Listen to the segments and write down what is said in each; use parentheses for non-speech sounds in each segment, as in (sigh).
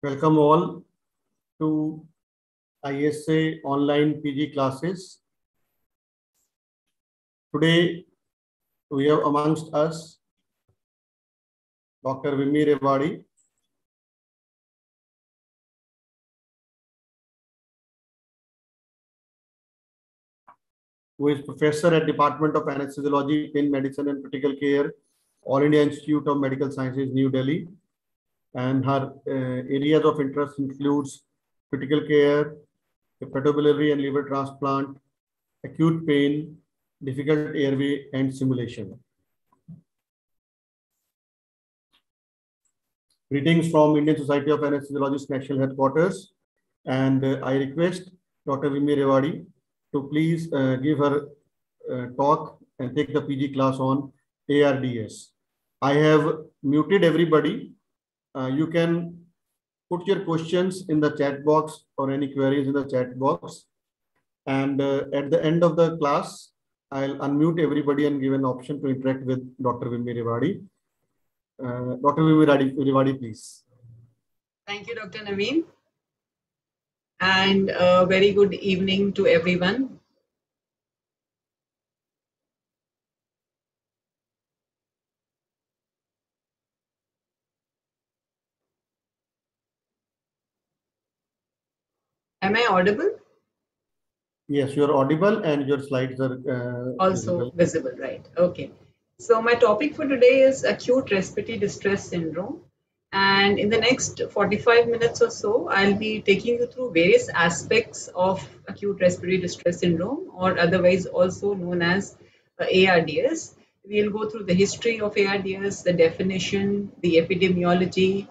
Welcome all to ISA online PG classes. Today we have amongst us Dr. Vimi Rewari, who is professor at Department of Anesthesiology, Pain Medicine and Critical Care, All India Institute of Medical Sciences, New Delhi. And her uh, areas of interest includes critical care, hepatobiliary and liver transplant, acute pain, difficult airway, and simulation. Greetings from Indian Society of Anesthesiologists National Headquarters. And uh, I request Dr. Vimi Rewari to please uh, give her uh, talk and take the PG class on ARDS. I have muted everybody. Uh, you can put your questions in the chat box or any queries in the chat box. And uh, at the end of the class, I'll unmute everybody and give an option to interact with Dr. Vimi Rewari. Uh, Dr. Vimi Rewari, please. Thank you, Dr. Naveen and a very good evening to everyone. Am I audible? Yes, you're audible and your slides are uh, also visible. visible, right? Okay. So my topic for today is acute respiratory distress syndrome and in the next 45 minutes or so, I'll be taking you through various aspects of acute respiratory distress syndrome, or otherwise also known as uh, ARDS. We'll go through the history of ARDS, the definition, the epidemiology,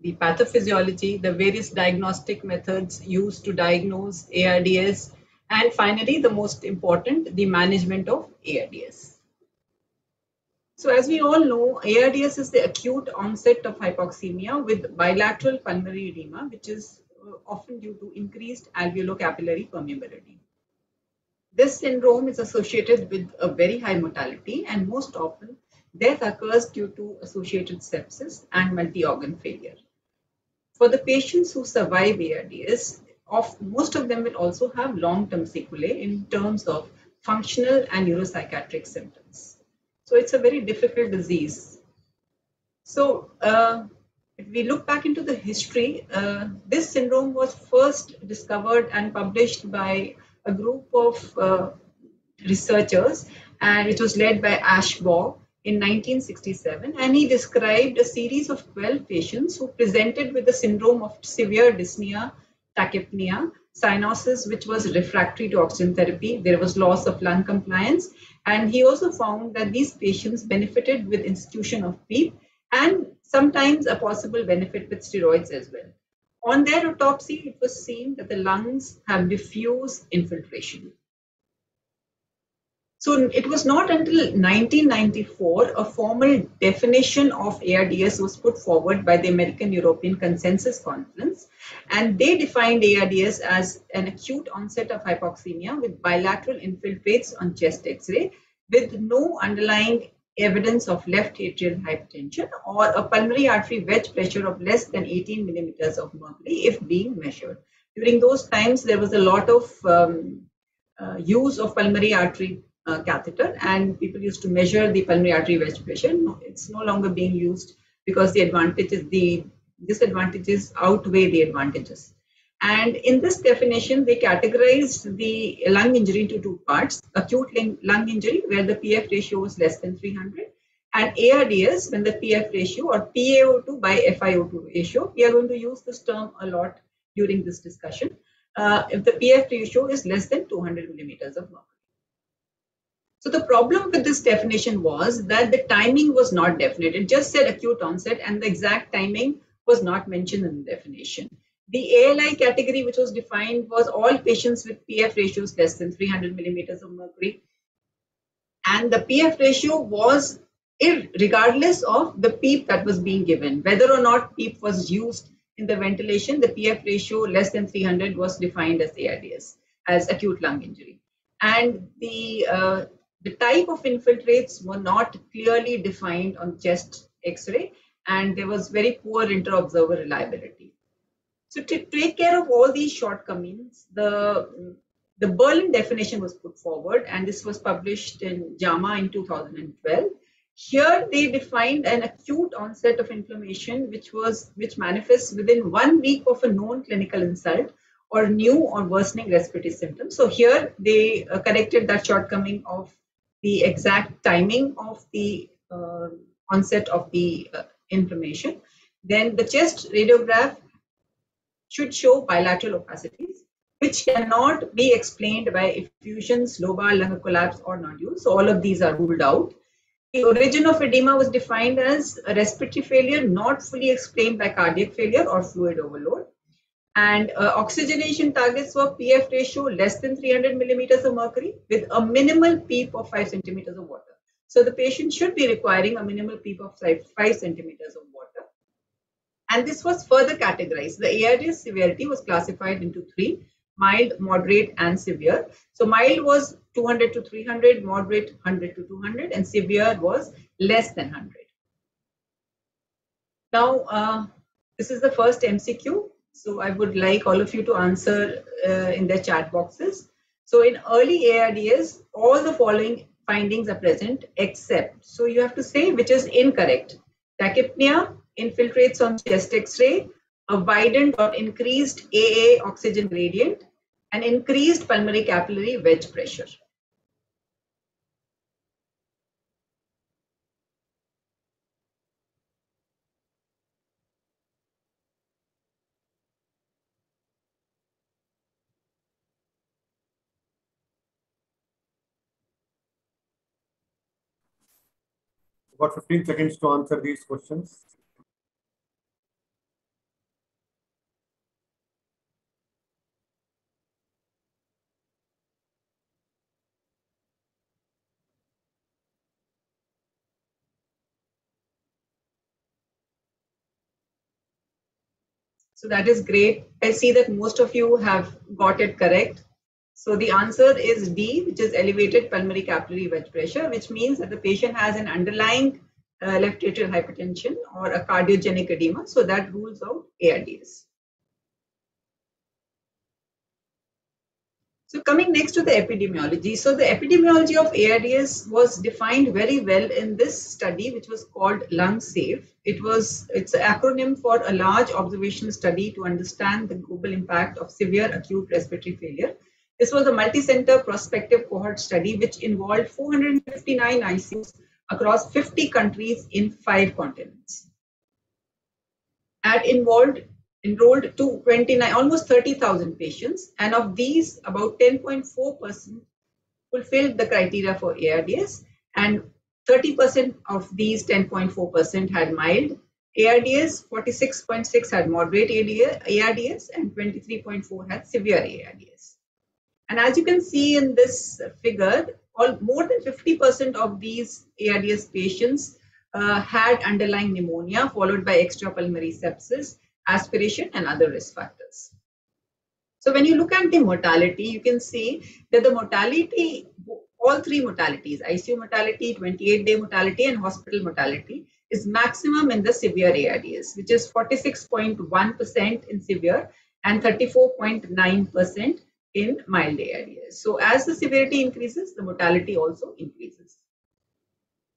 the pathophysiology, the various diagnostic methods used to diagnose ARDS, and finally, the most important, the management of ARDS. So as we all know, ARDS is the acute onset of hypoxemia with bilateral pulmonary edema, which is uh, often due to increased alveolo-capillary permeability. This syndrome is associated with a very high mortality and most often death occurs due to associated sepsis and multi-organ failure. For the patients who survive ARDS, of, most of them will also have long-term sequelae in terms of functional and neuropsychiatric symptoms. So it's a very difficult disease. So uh, if we look back into the history, uh, this syndrome was first discovered and published by a group of uh, researchers, and it was led by Ashbaugh in 1967. And he described a series of 12 patients who presented with the syndrome of severe dyspnea, tachypnea, cyanosis, which was refractory to oxygen therapy. There was loss of lung compliance, and he also found that these patients benefited with institution of PEEP and sometimes a possible benefit with steroids as well. On their autopsy, it was seen that the lungs have diffuse infiltration. So it was not until 1994 a formal definition of ARDS was put forward by the American European Consensus Conference, and they defined ARDS as an acute onset of hypoxemia with bilateral infiltrates on chest X-ray with no underlying evidence of left atrial hypertension or a pulmonary artery wedge pressure of less than 18 millimeters of mercury if being measured. During those times, there was a lot of um, uh, use of pulmonary artery uh, catheter and people used to measure the pulmonary artery. No, it's no longer being used because the advantages, the disadvantages outweigh the advantages. And in this definition, they categorized the lung injury into two parts, acute lung injury where the PF ratio was less than 300 and ARDS when the PF ratio or PaO2 by FiO2 ratio. We are going to use this term a lot during this discussion. Uh, if the PF ratio is less than 200 millimeters of mercury. So the problem with this definition was that the timing was not definite. It just said acute onset and the exact timing was not mentioned in the definition. The ALI category, which was defined, was all patients with PF ratios less than 300 millimeters of mercury. And the PF ratio was regardless of the PEEP that was being given. Whether or not PEEP was used in the ventilation, the PF ratio less than 300 was defined as ARDS, as acute lung injury. And the, uh, the type of infiltrates were not clearly defined on chest X-ray, and there was very poor inter-observer reliability. So to take care of all these shortcomings, the, the Berlin definition was put forward and this was published in JAMA in 2012. Here they defined an acute onset of inflammation which was which manifests within one week of a known clinical insult or new or worsening respiratory symptoms. So here they uh, corrected that shortcoming of the exact timing of the uh, onset of the uh, inflammation. Then the chest radiograph should show bilateral opacities, which cannot be explained by effusions, lobar lung collapse, or nodules. So all of these are ruled out. The origin of edema was defined as a respiratory failure not fully explained by cardiac failure or fluid overload. And uh, oxygenation targets were PF ratio less than 300 millimeters of mercury with a minimal PEEP of 5 centimeters of water. So the patient should be requiring a minimal PEEP of 5, 5 centimeters of water. And this was further categorized. The ARDS severity was classified into three, mild, moderate, and severe. So mild was 200 to 300, moderate 100 to 200, and severe was less than 100. Now, uh, this is the first MCQ. So I would like all of you to answer uh, in the chat boxes. So in early ARDS, all the following findings are present except, so you have to say which is incorrect. Tachypnea, infiltrates on chest X-ray, a widened or increased AA oxygen gradient, and increased pulmonary capillary wedge pressure. About 15 seconds to answer these questions. So that is great. I see that most of you have got it correct. So the answer is D, which is elevated pulmonary capillary wedge pressure, which means that the patient has an underlying uh, left atrial hypertension or a cardiogenic edema. So that rules out ARDS. So coming next to the epidemiology. So the epidemiology of ARDS was defined very well in this study, which was called Lung Safe. It was, it's an acronym for a large observational study to understand the global impact of severe acute respiratory failure. This was a multi-center prospective cohort study, which involved 459 ICUs across 50 countries in five continents. And involved enrolled to 29, almost 30,000 patients, and of these, about 10.4% fulfilled the criteria for ARDS, and 30% of these 10.4% had mild ARDS, 46.6 had moderate ARDS, and 23.4 had severe ARDS. And as you can see in this figure, all more than 50% of these ARDS patients uh, had underlying pneumonia followed by extrapulmonary sepsis aspiration, and other risk factors. So when you look at the mortality, you can see that the mortality, all three mortalities, ICU mortality, 28-day mortality, and hospital mortality, is maximum in the severe ARDS, which is 46.1% in severe and 34.9% in mild ARDS. So as the severity increases, the mortality also increases.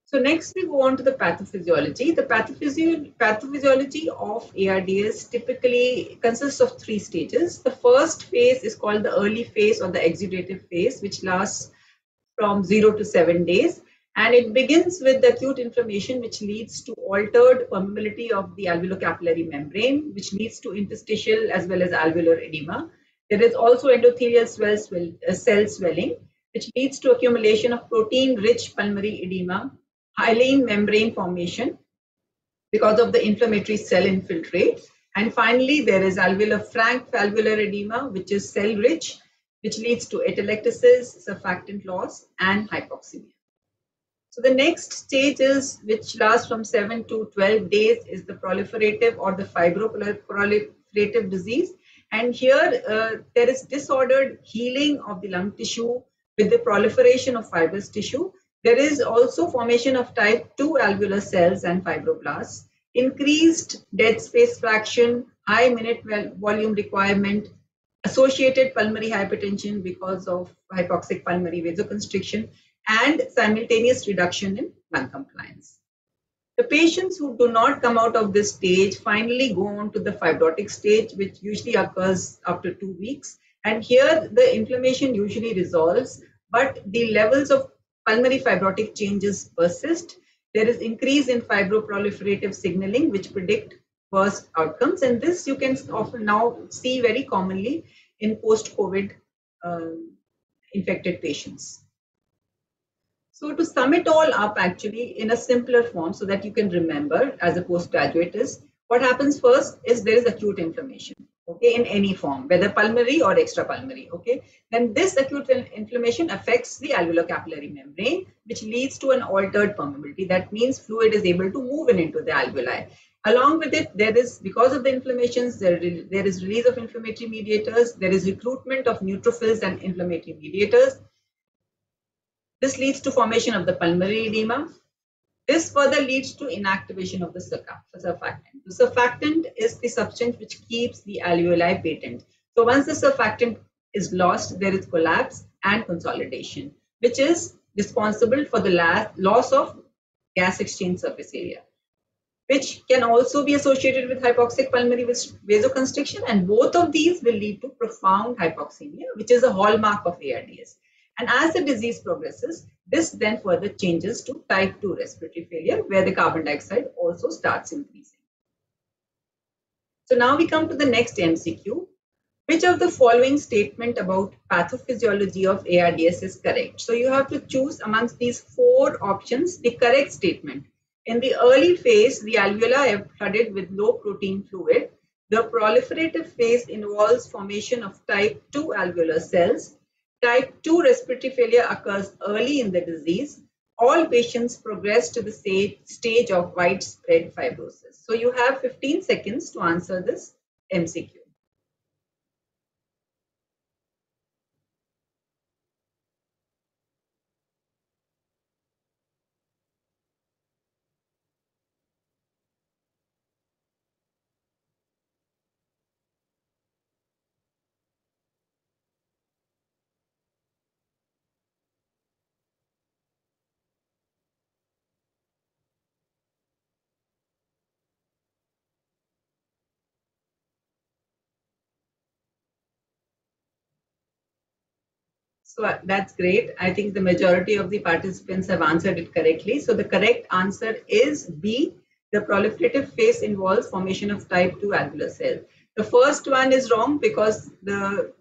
So next we go on to the pathophysiology. The pathophysi pathophysiology of ARDS typically consists of three stages. The first phase is called the early phase or the exudative phase, which lasts from zero to seven days. And it begins with the acute inflammation, which leads to altered permeability of the alveolocapillary membrane, which leads to interstitial as well as alveolar edema. There is also endothelial swell, swell, uh, cell swelling, which leads to accumulation of protein-rich pulmonary edema hyaline membrane formation because of the inflammatory cell infiltrate. And finally, there is alveolar frank valvular edema, which is cell rich, which leads to atelectasis, surfactant loss, and hypoxemia. So the next stage is, which lasts from 7 to 12 days, is the proliferative or the fibroproliferative disease. And here uh, there is disordered healing of the lung tissue with the proliferation of fibrous tissue there is also formation of type 2 alveolar cells and fibroblasts, increased dead space fraction, high minute volume requirement, associated pulmonary hypertension because of hypoxic pulmonary vasoconstriction, and simultaneous reduction in lung compliance. The patients who do not come out of this stage finally go on to the fibrotic stage, which usually occurs after two weeks. And here the inflammation usually resolves, but the levels of pulmonary fibrotic changes persist. There is increase in fibroproliferative signaling, which predict worse outcomes. And this you can often now see very commonly in post-COVID uh, infected patients. So to sum it all up actually in a simpler form so that you can remember as a postgraduate is what happens first is there is acute inflammation okay in any form whether pulmonary or extrapulmonary okay then this acute inflammation affects the alveolar capillary membrane which leads to an altered permeability that means fluid is able to move in into the alveoli Along with it, there is, because of the inflammations, there, there is release of inflammatory mediators, there is recruitment of neutrophils and inflammatory mediators. This leads to formation of the pulmonary edema. This further leads to inactivation of the surfactant. The surfactant is the substance which keeps the alveoli patent. So once the surfactant is lost, there is collapse and consolidation, which is responsible for the loss of gas exchange surface area which can also be associated with hypoxic pulmonary vasoconstriction. And both of these will lead to profound hypoxemia, which is a hallmark of ARDS. And as the disease progresses, this then further changes to type 2 respiratory failure, where the carbon dioxide also starts increasing. So now we come to the next MCQ. Which of the following statement about pathophysiology of ARDS is correct? So you have to choose amongst these four options the correct statement. In the early phase, the alveoli are flooded with low protein fluid. The proliferative phase involves formation of type 2 alveolar cells. Type 2 respiratory failure occurs early in the disease. All patients progress to the stage, of widespread fibrosis. So you have 15 seconds to answer this MCQ. So uh, that's great. I think the majority of the participants have answered it correctly. So the correct answer is B. The proliferative phase involves formation of type 2 alveolar cells. The first one is wrong because the,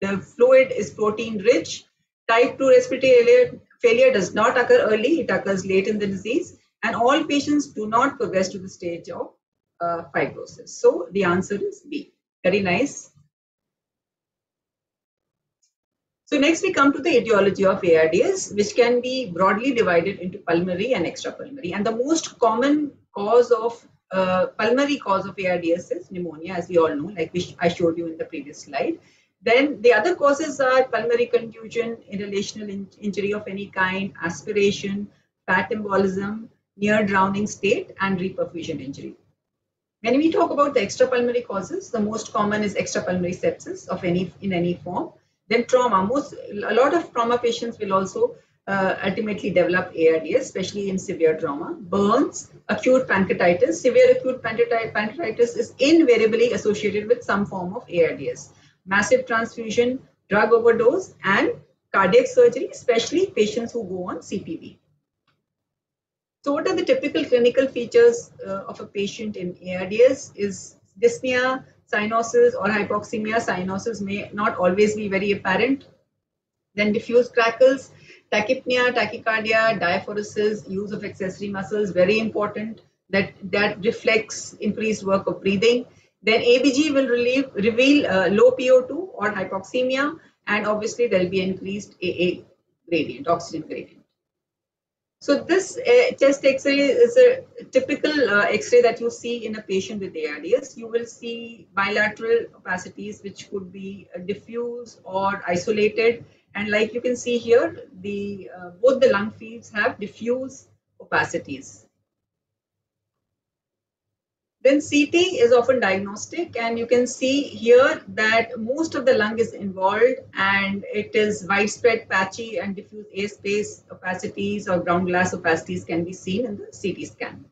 the fluid is protein rich. Type 2 respiratory failure, failure does not occur early, it occurs late in the disease. And all patients do not progress to the stage of uh, fibrosis. So the answer is B. Very nice. So next we come to the etiology of ARDS, which can be broadly divided into pulmonary and extrapulmonary. And the most common cause of uh, pulmonary cause of ARDS is pneumonia, as we all know, like we I showed you in the previous slide. Then the other causes are pulmonary contusion, inhalational in injury of any kind, aspiration, fat embolism, near drowning state, and reperfusion injury. When we talk about the extrapulmonary causes, the most common is extrapulmonary sepsis of any in any form. Then trauma, most a lot of trauma patients will also uh, ultimately develop ARDS, especially in severe trauma. Burns, acute pancreatitis. Severe acute pancreatitis is invariably associated with some form of ARDS. Massive transfusion, drug overdose, and cardiac surgery, especially patients who go on CPB. So what are the typical clinical features uh, of a patient in ARDS? Is dyspnea, cyanosis or hypoxemia. Cyanosis may not always be very apparent. Then diffuse crackles, tachypnea, tachycardia, diaphoresis, use of accessory muscles, very important. That, that reflects increased work of breathing. Then ABG will relieve, reveal uh, low PO2 or hypoxemia, and obviously there will be increased AA gradient, oxygen gradient. So this uh, chest X-ray is a typical uh, X-ray that you see in a patient with ARDS. You will see bilateral opacities which could be uh, diffuse or isolated. And like you can see here, the both the lung fields have diffuse opacities. Then CT is often diagnostic and you can see here that most of the lung is involved and it is widespread patchy and diffuse air space opacities or ground glass opacities can be seen in the CT scan.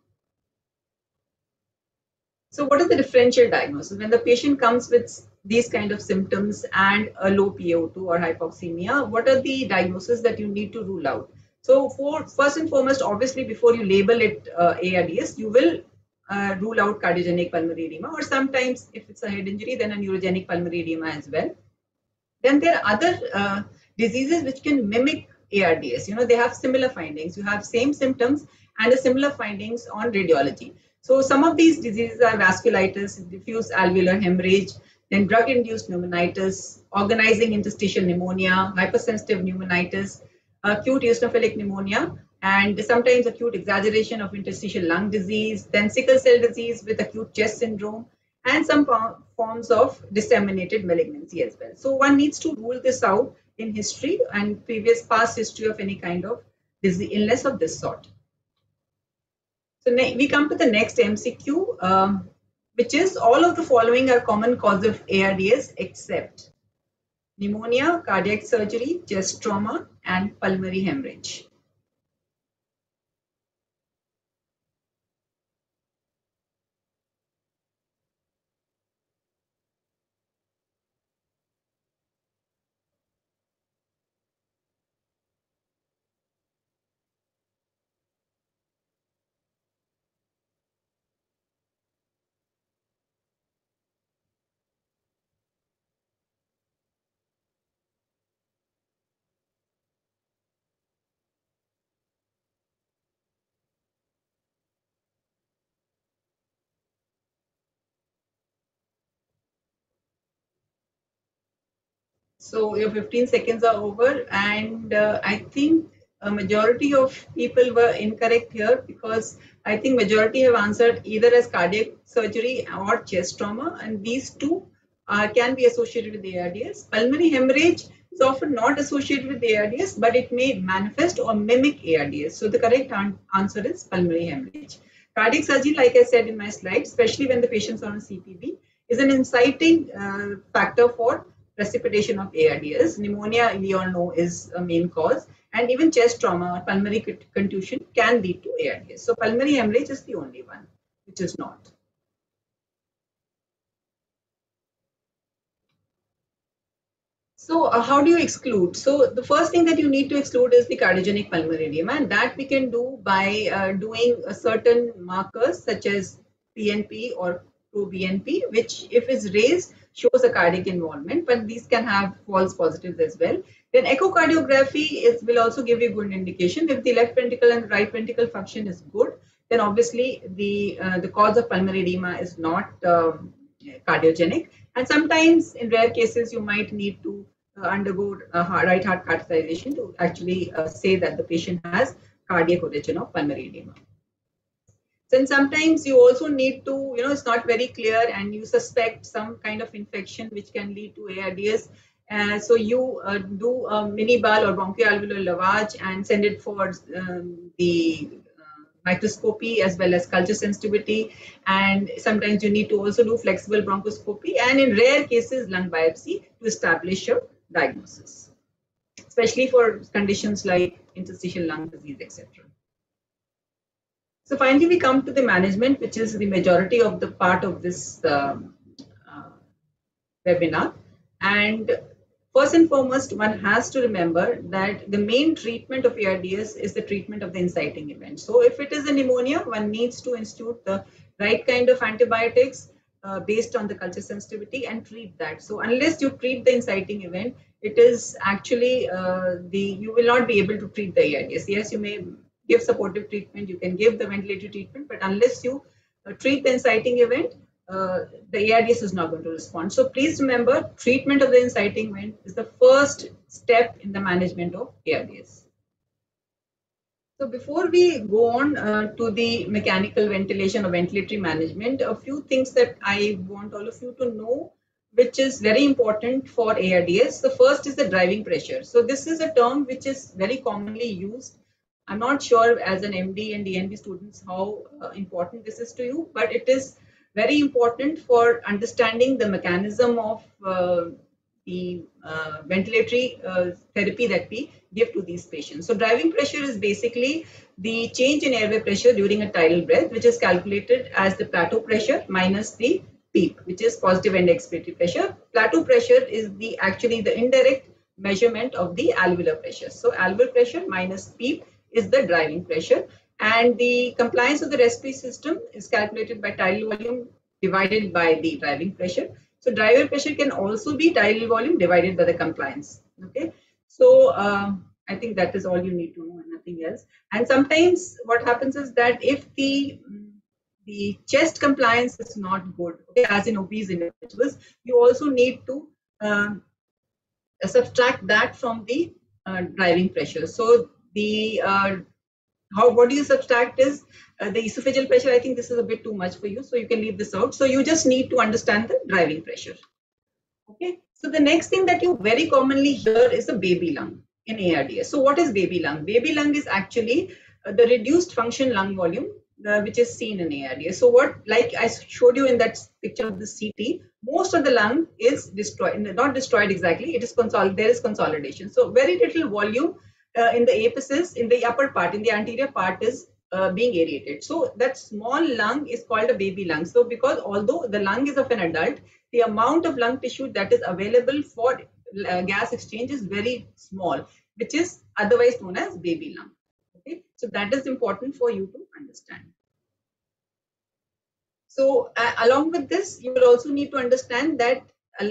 So what is the differential diagnosis? When the patient comes with these kind of symptoms and a low PO2 or hypoxemia, what are the diagnoses that you need to rule out? So for first and foremost, obviously before you label it uh, you will uh, rule out cardiogenic pulmonary edema, or sometimes if it's a head injury, then a neurogenic pulmonary edema as well. Then there are other uh, diseases which can mimic ARDS. You know, they have similar findings. You have same symptoms and a similar findings on radiology. So some of these diseases are vasculitis, diffuse alveolar hemorrhage, then drug-induced pneumonitis, organizing interstitial pneumonia, hypersensitive pneumonitis, acute eosinophilic pneumonia, and sometimes acute exaggeration of interstitial lung disease, then sickle cell disease with acute chest syndrome, and some forms of disseminated malignancy as well. So one needs to rule this out in history and previous past history of any kind of disease, illness of this sort. So we come to the next MCQ, um, which is all of the following are common cause of ARDS except pneumonia, cardiac surgery, chest trauma, and pulmonary hemorrhage. So your 15 seconds are over and uh, I think a majority of people were incorrect here because I think majority have answered either as cardiac surgery or chest trauma and these two uh, can be associated with ARDS. Pulmonary hemorrhage is often not associated with ARDS but it may manifest or mimic ARDS. So the correct answer is pulmonary hemorrhage. Cardiac surgery, like I said in my slide, especially when the patients are on CPB, is an inciting uh, factor for precipitation of ARDS. Pneumonia, we all know, is a main cause. And even chest trauma or pulmonary contusion can lead to ARDS. So pulmonary hemorrhage is the only one, which is not. So uh, how do you exclude? So the first thing that you need to exclude is the cardiogenic pulmonary edema and that we can do by uh, doing certain markers such as BNP or proBNP which if is raised shows a cardiac involvement, but these can have false positives as well. Then echocardiography is, will also give you good indication. If the left ventricle and right ventricle function is good, then obviously the, uh, the cause of pulmonary edema is not um, cardiogenic. And sometimes in rare cases, you might need to uh, undergo right heart catheterization to actually uh, say that the patient has cardiac origin of pulmonary edema. Then sometimes you also need to, you know, it's not very clear and you suspect some kind of infection which can lead to ARDS. Uh, so you uh, do a mini BAL or bronchoalveolar lavage and send it for um, the uh, microscopy as well as culture sensitivity. And sometimes you need to also do flexible bronchoscopy and in rare cases lung biopsy to establish your diagnosis, especially for conditions like interstitial lung disease, etc. So finally, we come to the management, which is the majority of the part of this um, uh, webinar. And first and foremost, one has to remember that the main treatment of ARDS is the treatment of the inciting event. So if it is a pneumonia, one needs to institute the right kind of antibiotics uh, based on the culture sensitivity and treat that. So unless you treat the inciting event, it is actually uh, the you will not be able to treat the ARDS. Yes, you may give supportive treatment, you can give the ventilator treatment, but unless you uh, treat the inciting event, uh, the ARDS is not going to respond. So please remember, treatment of the inciting event is the first step in the management of ARDS. So before we go on uh, to the mechanical ventilation or ventilatory management, a few things that I want all of you to know, which is very important for ARDS. The first is the driving pressure. So this is a term which is very commonly used I'm not sure as an MD and DNB students how uh, important this is to you, but it is very important for understanding the mechanism of uh, the uh, ventilatory uh, therapy that we give to these patients. So driving pressure is basically the change in airway pressure during a tidal breath, which is calculated as the plateau pressure minus the PEEP, which is positive end expiratory pressure. Plateau pressure is the actually the indirect measurement of the alveolar pressure. So alveolar pressure minus PEEP is the driving pressure. And the compliance of the respiratory system is calculated by tidal volume divided by the driving pressure. So driver pressure can also be tidal volume divided by the compliance. Okay. So um, I think that is all you need to know and nothing else. And sometimes what happens is that if the the chest compliance is not good, okay, as in obese individuals, you also need to um, subtract that from the uh, driving pressure. So the uh, how what do you subtract is uh, the esophageal pressure. I think this is a bit too much for you, so you can leave this out. So you just need to understand the driving pressure. Okay. So the next thing that you very commonly hear is a baby lung in ARDS. So what is baby lung? Baby lung is actually uh, the reduced function lung volume uh, which is seen in ARDS. So what, like I showed you in that picture of the CT, most of the lung is destroyed, not destroyed exactly, it is there is consolidation. So very little volume uh, in the apices, in the upper part, in the anterior part is uh, being aerated. So that small lung is called a baby lung. So because although the lung is of an adult, the amount of lung tissue that is available for uh, gas exchange is very small, which is otherwise known as baby lung. Okay, so that is important for you to understand. So uh, along with this, you will also need to understand that uh,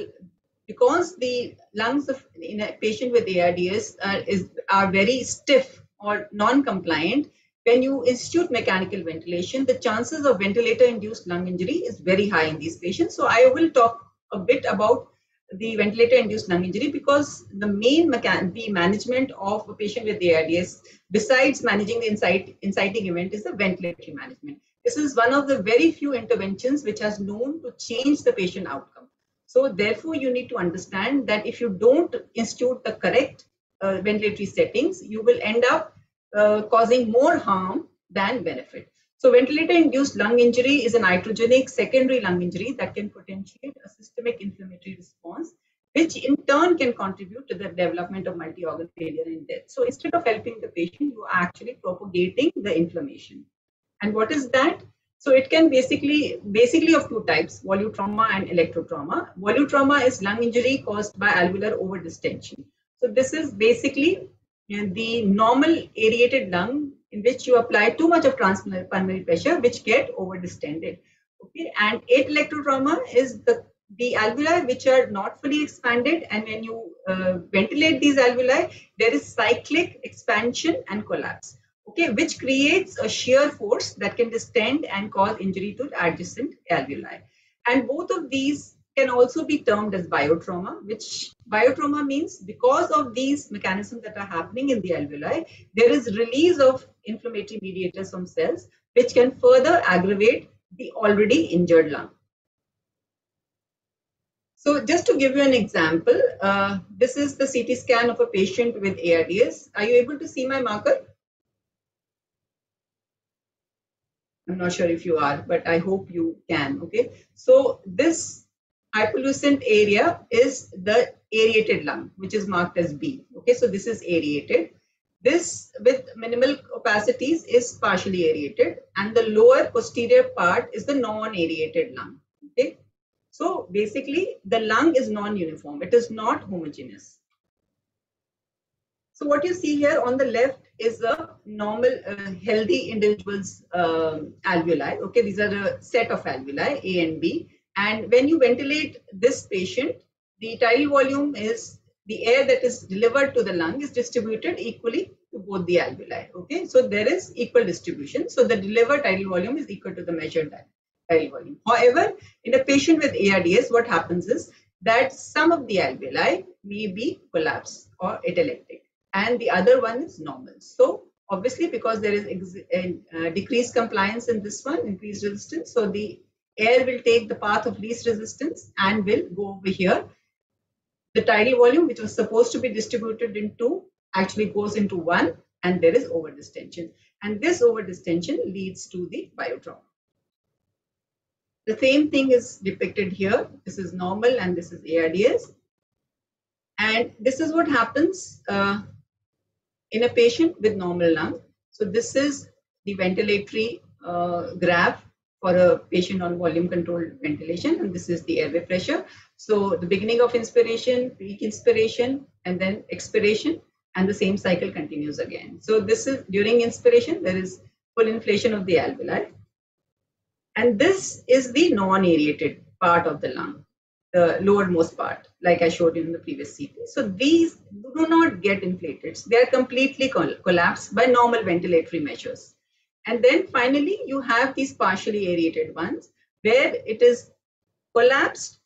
because the lungs of in a patient with ARDS uh, is are very stiff or non-compliant, when you institute mechanical ventilation, the chances of ventilator-induced lung injury is very high in these patients. So I will talk a bit about the ventilator-induced lung injury because the main mechan the management of a patient with ARDS, besides managing the incite inciting event, is the ventilatory management. This is one of the very few interventions which has known to change the patient outcome. So therefore, you need to understand that if you don't institute the correct uh, ventilatory settings, you will end up uh, causing more harm than benefit. So ventilator-induced lung injury is a iatrogenic secondary lung injury that can potentiate a systemic inflammatory response, which in turn can contribute to the development of multi-organ failure and death. So instead of helping the patient, you are actually propagating the inflammation. And what is that? So it can basically, basically of two types, volutrauma and atelectotrauma. Volutrauma is lung injury caused by alveolar overdistension. So this is basically the normal aerated lung in which you apply too much of transpulmonary pressure, which get overdistended. Okay, and atelectotrauma is the the alveoli which are not fully expanded, and when you uh, ventilate these alveoli, there is cyclic expansion and collapse okay, which creates a shear force that can distend and cause injury to adjacent alveoli. And both of these can also be termed as biotrauma, which biotrauma means because of these mechanisms that are happening in the alveoli, there is release of inflammatory mediators from cells, which can further aggravate the already injured lung. So just to give you an example, uh, this is the CT scan of a patient with ARDS. Are you able to see my marker? I'm not sure if you are, but I hope you can. Okay. So this hypolucent area is the aerated lung, which is marked as B. Okay. So this is aerated. This with minimal opacities is partially aerated and the lower posterior part is the non-aerated lung. Okay. So basically the lung is non-uniform. It is not homogeneous. So what you see here on the left is a normal uh, healthy individual's um, alveoli. Okay, these are a set of alveoli A and B. And when you ventilate this patient, the tidal volume is the air that is delivered to the lung is distributed equally to both the alveoli. Okay, so there is equal distribution. So the delivered tidal volume is equal to the measured tidal volume. However, in a patient with ARDS, what happens is that some of the alveoli may be collapsed or atelectic and the other one is normal. So obviously because there is uh, decreased compliance in this one, increased resistance, so the air will take the path of least resistance and will go over here. The tidal volume, which was supposed to be distributed in two, actually goes into one and there is overdistension. And this overdistension leads to the biotrauma. the same thing is depicted here. This is normal and this is ARDS. And this is what happens uh, in a patient with normal lung. So this is the ventilatory uh, graph for a patient on volume controlled ventilation and this is the airway pressure. So the beginning of inspiration, peak inspiration and then expiration and the same cycle continues again. So this is during inspiration there is full inflation of the alveoli and this is the non-aerated part of the lung, the lowermost part like I showed you in the previous CT. So these do not get inflated. They are completely collapsed by normal ventilatory measures. And then finally, you have these partially aerated ones where it is collapsed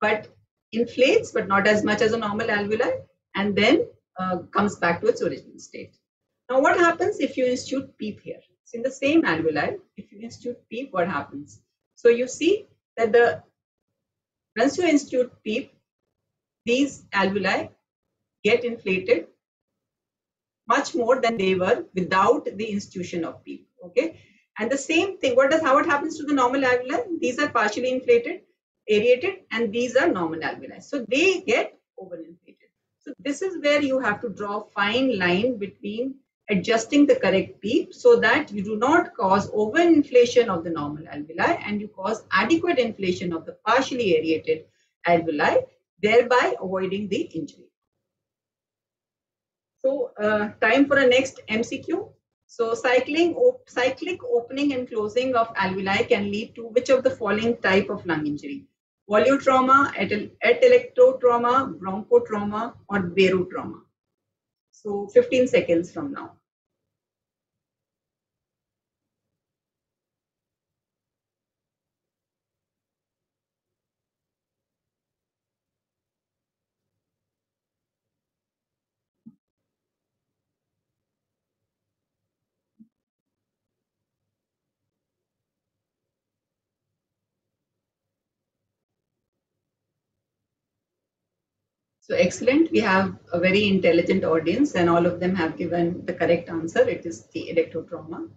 but inflates, but not as much as a normal alveoli, and then uh, comes back to its original state. Now, what happens if you institute PEEP here? It's in the same alveoli. If you institute PEEP, what happens? So you see that the once you institute PEEP, these alveoli get inflated much more than they were without the institution of PEEP. Okay. And the same thing, what does how it happens to the normal alveoli? These are partially inflated, aerated, and these are normal alveoli. So they get overinflated. So this is where you have to draw a fine line between adjusting the correct PEEP so that you do not cause overinflation of the normal alveoli and you cause adequate inflation of the partially aerated alveoli, thereby avoiding the injury. So uh, time for a next MCQ. So cycling, cyclic opening and closing of alveoli can lead to which of the following type of lung injury? Volutrauma, atelectotrauma, bronchotrauma, or barotrauma. So 15 seconds from now. So excellent. We have a very intelligent audience and all of them have given the correct answer. It is the atelectotrauma.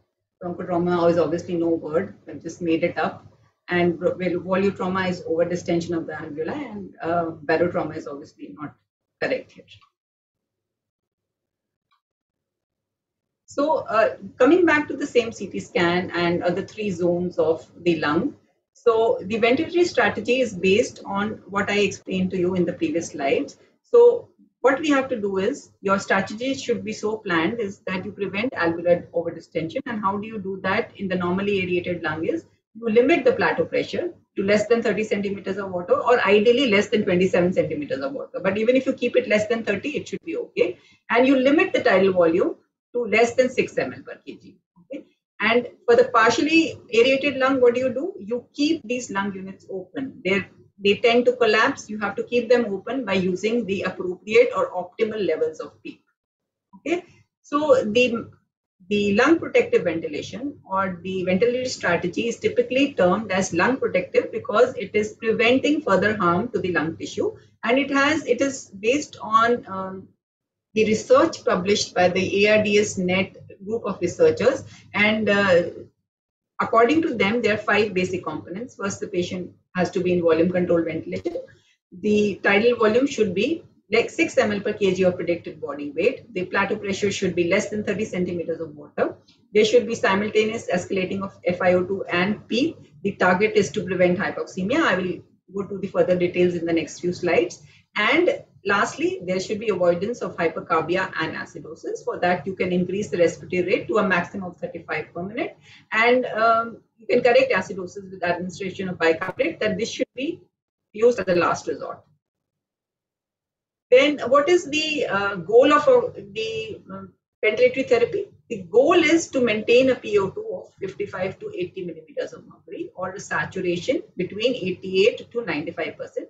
Bronchotrauma is obviously no word. I just made it up. And volutrauma is over distension of the alveoli and uh, barotrauma is obviously not correct here. So uh, coming back to the same CT scan and the three zones of the lung, so the ventilatory strategy is based on what I explained to you in the previous slides. So what we have to do is your strategy should be so planned is that you prevent alveolar overdistension. And how do you do that in the normally aerated lung is you limit the plateau pressure to less than 30 centimeters of water or ideally less than 27 centimeters of water. But even if you keep it less than 30, it should be okay. And you limit the tidal volume to less than 6 ml per kg. And for the partially aerated lung, what do you do? You keep these lung units open. they they tend to collapse. You have to keep them open by using the appropriate or optimal levels of PEEP. Okay, so the the lung protective ventilation or the ventilatory strategy is typically termed as lung protective because it is preventing further harm to the lung tissue and it has it is based on um, the research published by the ARDS net group of researchers. And uh, according to them, there are five basic components. First, the patient has to be in volume controlled ventilation. The tidal volume should be like 6 ml per kg of predicted body weight. The plateau pressure should be less than 30 centimeters of water. There should be simultaneous escalating of FiO2 and PEEP. The target is to prevent hypoxemia. I will go to the further details in the next few slides. And lastly, there should be avoidance of hypercarbia and acidosis. For that, you can increase the respiratory rate to a maximum of 35 per minute. And um, you can correct acidosis with administration of bicarbonate that this should be used as a last resort. Then what is the uh, goal of uh, the um, ventilatory therapy? The goal is to maintain a PO2 of 55 to 80 millimeters of mercury or a saturation between 88 to 95 percent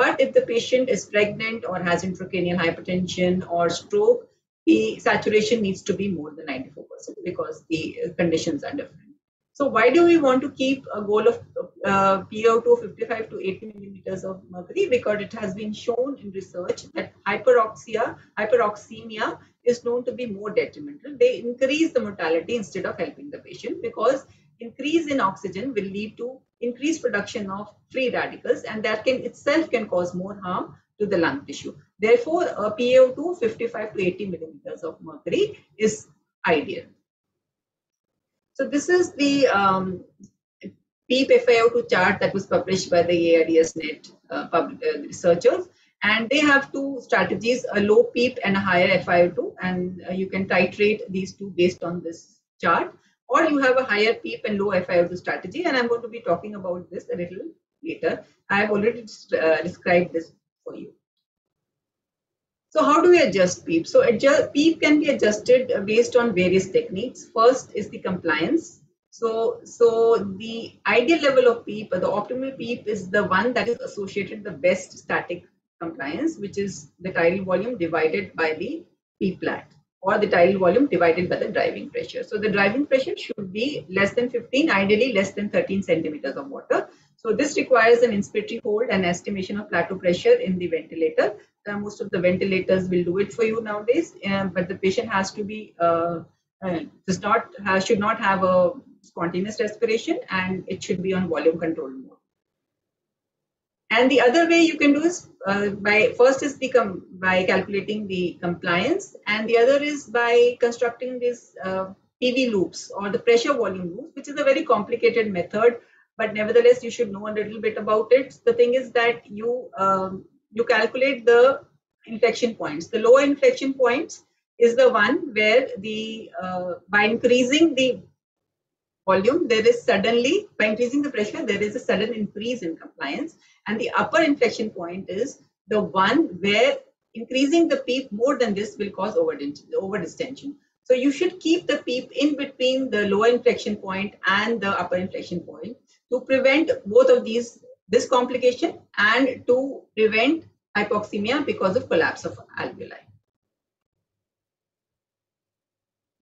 but if the patient is pregnant or has intracranial hypertension or stroke, the saturation needs to be more than 94% because the conditions are different. So why do we want to keep a goal of uh, PO2 55 to 80 millimeters of mercury? Because it has been shown in research that hyperoxia, hyperoxemia is known to be more detrimental. They increase the mortality instead of helping the patient because increase in oxygen will lead to increased production of free radicals and that can itself can cause more harm to the lung tissue. Therefore, a PaO2 55 to 80 millimeters of mercury is ideal. So this is the um, PEEP FiO2 chart that was published by the ARDSNet uh, uh, researchers. And they have two strategies, a low PEEP and a higher FiO2. And uh, you can titrate these two based on this chart. Or you have a higher PEEP and low FiO2 strategy. And I'm going to be talking about this a little later. I've already uh, described this for you. So how do we adjust PEEP? So adjust, PEEP can be adjusted based on various techniques. First is the compliance. So, so the ideal level of PEEP, the optimal PEEP is the one that is associated the best static compliance, which is the tidal volume divided by the PEEP plat or the tidal volume divided by the driving pressure. So the driving pressure should be less than 15, ideally less than 13 centimeters of water. So this requires an inspiratory hold and estimation of plateau pressure in the ventilator. Uh, most of the ventilators will do it for you nowadays, um, but the patient has to be uh, uh, does not has, should not have a spontaneous respiration and it should be on volume control mode. And the other way you can do is uh, by first is the by calculating the compliance, and the other is by constructing these uh, PV loops or the pressure volume loops, which is a very complicated method but nevertheless you should know a little bit about it. The thing is that you um, you calculate the inflection points. The lower inflection points is the one where the uh, by increasing the volume there is suddenly by increasing the pressure there is a sudden increase in compliance and the upper inflection point is the one where increasing the PEEP more than this will cause over, over so you should keep the PEEP in between the lower inflection point and the upper inflection point to prevent both of these, this complication and to prevent hypoxemia because of collapse of alveoli.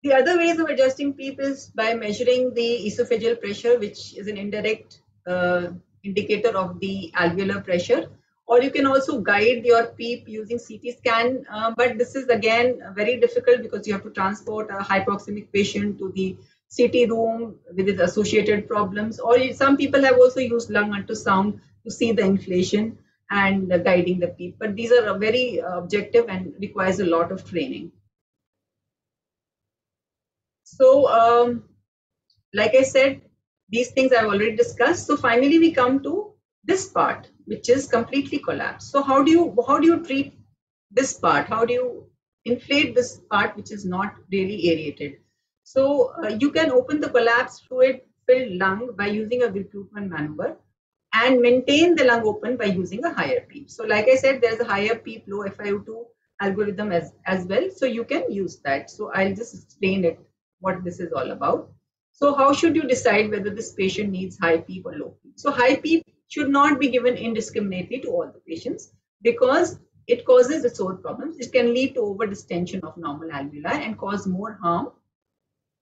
The other ways of adjusting PEEP is by measuring the esophageal pressure, which is an indirect uh, indicator of the alveolar pressure. Or you can also guide your PEEP using CT scan, uh, but this is again very difficult because you have to transport a hypoxemic patient to the CT room with its associated problems, or some people have also used lung ultrasound to see the inflation and uh, guiding the PEEP. But these are very objective and requires a lot of training. So, um, like I said, these things I've already discussed. So finally, we come to this part, which is completely collapsed. So how do you how do you treat this part? How do you inflate this part which is not really aerated? So uh, you can open the collapsed fluid filled lung by using a recruitment maneuver and maintain the lung open by using a higher PEEP. So like I said, there's a higher PEEP low FiO2 algorithm as, as well. So you can use that. So I'll just explain it, what this is all about. So how should you decide whether this patient needs high PEEP or low PEEP? So high PEEP should not be given indiscriminately to all the patients because it causes its own problems. It can lead to over distension of normal alveoli and cause more harm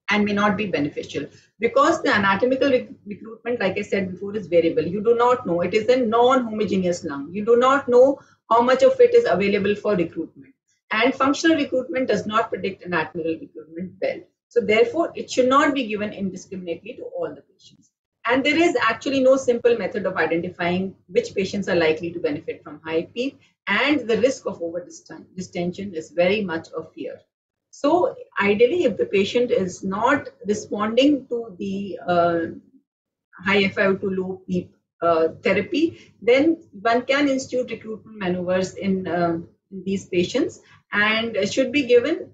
and may not be beneficial because the anatomical rec recruitment like i said before is variable you do not know it is a non-homogeneous lung you do not know how much of it is available for recruitment and functional recruitment does not predict anatomical recruitment well so therefore it should not be given indiscriminately to all the patients. And there is actually no simple method of identifying which patients are likely to benefit from high PEEP and the risk of over distension is very much a fear. So ideally, if the patient is not responding to the uh, high FiO2 low PEEP uh, therapy, then one can institute recruitment maneuvers in, uh, in these patients and should be given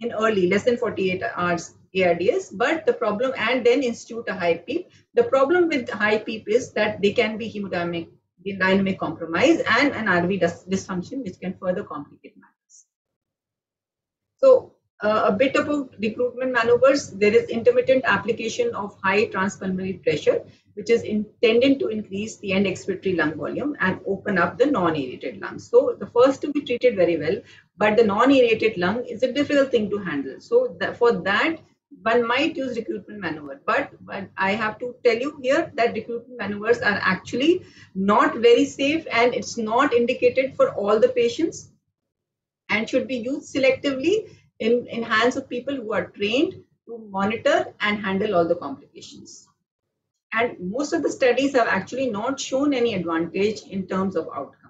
in early, less than 48 hours ARDS. But the problem, and then institute a high PEEP. The problem with high PEEP is that they can be hemodynamic dynamic compromise and an RV dysfunction, which can further complicate matters. So uh, a bit about recruitment maneuvers. There is intermittent application of high transpulmonary pressure, which is intended to increase the end expiratory lung volume and open up the non-aerated lungs. So the first to be treated very well, but the non-aerated lung is a difficult thing to handle. So that, for that, one might use recruitment maneuver, but, but I have to tell you here that recruitment maneuvers are actually not very safe and it's not indicated for all the patients and should be used selectively in, in hands of people who are trained to monitor and handle all the complications. And most of the studies have actually not shown any advantage in terms of outcome.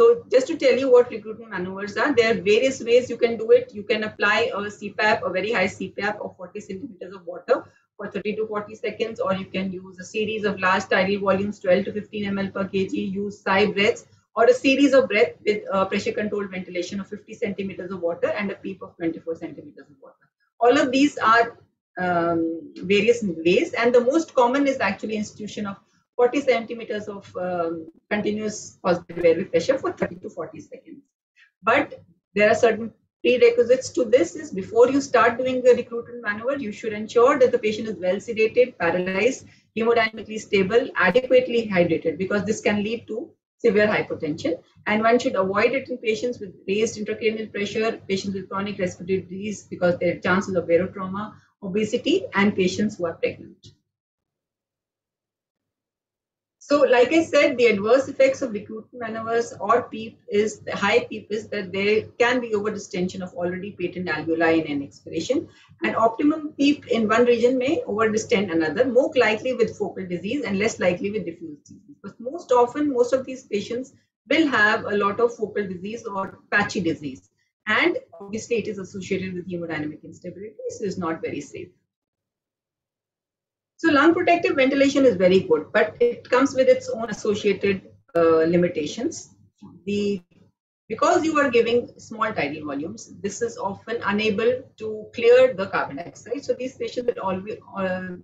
So just to tell you what recruitment maneuvers are, there are various ways you can do it. You can apply a CPAP, a very high CPAP of 40 centimeters of water for 30 to 40 seconds, or you can use a series of large tidal volumes, 12 to 15 ml per kg, use sigh breaths, or a series of breath with uh, pressure controlled ventilation of 50 centimeters of water and a PEEP of 24 centimeters of water. All of these are um, various ways, and the most common is actually institution of 40 centimeters of um, continuous positive airway pressure for 30 to 40 seconds. But there are certain prerequisites to this is before you start doing the recruitment maneuver, you should ensure that the patient is well sedated, paralyzed, hemodynamically stable, adequately hydrated, because this can lead to severe hypotension. And one should avoid it in patients with raised intracranial pressure, patients with chronic respiratory disease, because there are chances of barotrauma, obesity, and patients who are pregnant. So, like I said, the adverse effects of recruitment maneuvers or PEEP is the high PEEP is that there can be overdistension of already patent alveoli in an expiration, and optimum PEEP in one region may overdistend another, more likely with focal disease and less likely with diffuse disease. But most often, most of these patients will have a lot of focal disease or patchy disease, and obviously it is associated with hemodynamic instability, so it's not very safe. So lung protective ventilation is very good, but it comes with its own associated uh, limitations. The because you are giving small tidal volumes, this is often unable to clear the carbon dioxide. So these patients will always uh,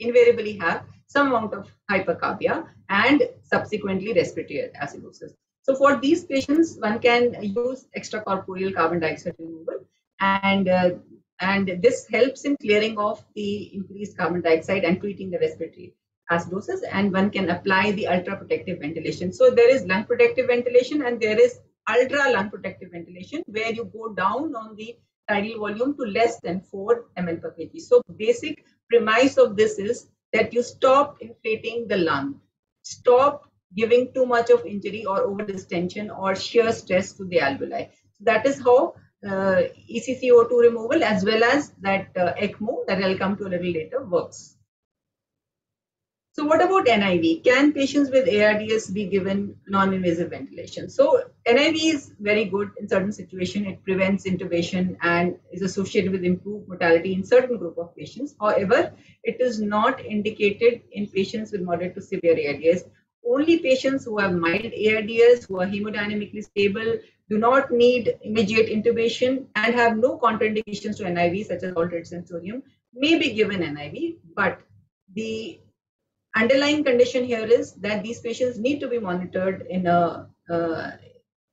invariably have some amount of hypercarbia and subsequently respiratory acidosis. So for these patients, one can use extracorporeal carbon dioxide removal and uh, and this helps in clearing off the increased carbon dioxide and treating the respiratory acidosis. And one can apply the ultra protective ventilation. So there is lung protective ventilation and there is ultra lung protective ventilation where you go down on the tidal volume to less than 4 ml per kg. So basic premise of this is that you stop inflating the lung, stop giving too much of injury or over distension or shear stress to the alveoli. So that is how uh, ECCO2 removal as well as that uh, ECMO that I'll come to a little later works. So what about NIV? Can patients with ARDS be given non-invasive ventilation? So NIV is very good in certain situations. It prevents intubation and is associated with improved mortality in certain group of patients. However, it is not indicated in patients with moderate to severe ARDS. Only patients who have mild ARDS, who are hemodynamically stable, do not need immediate intubation and have no contraindications to NIV, such as altered sensorium, may be given NIV. But the underlying condition here is that these patients need to be monitored in a uh,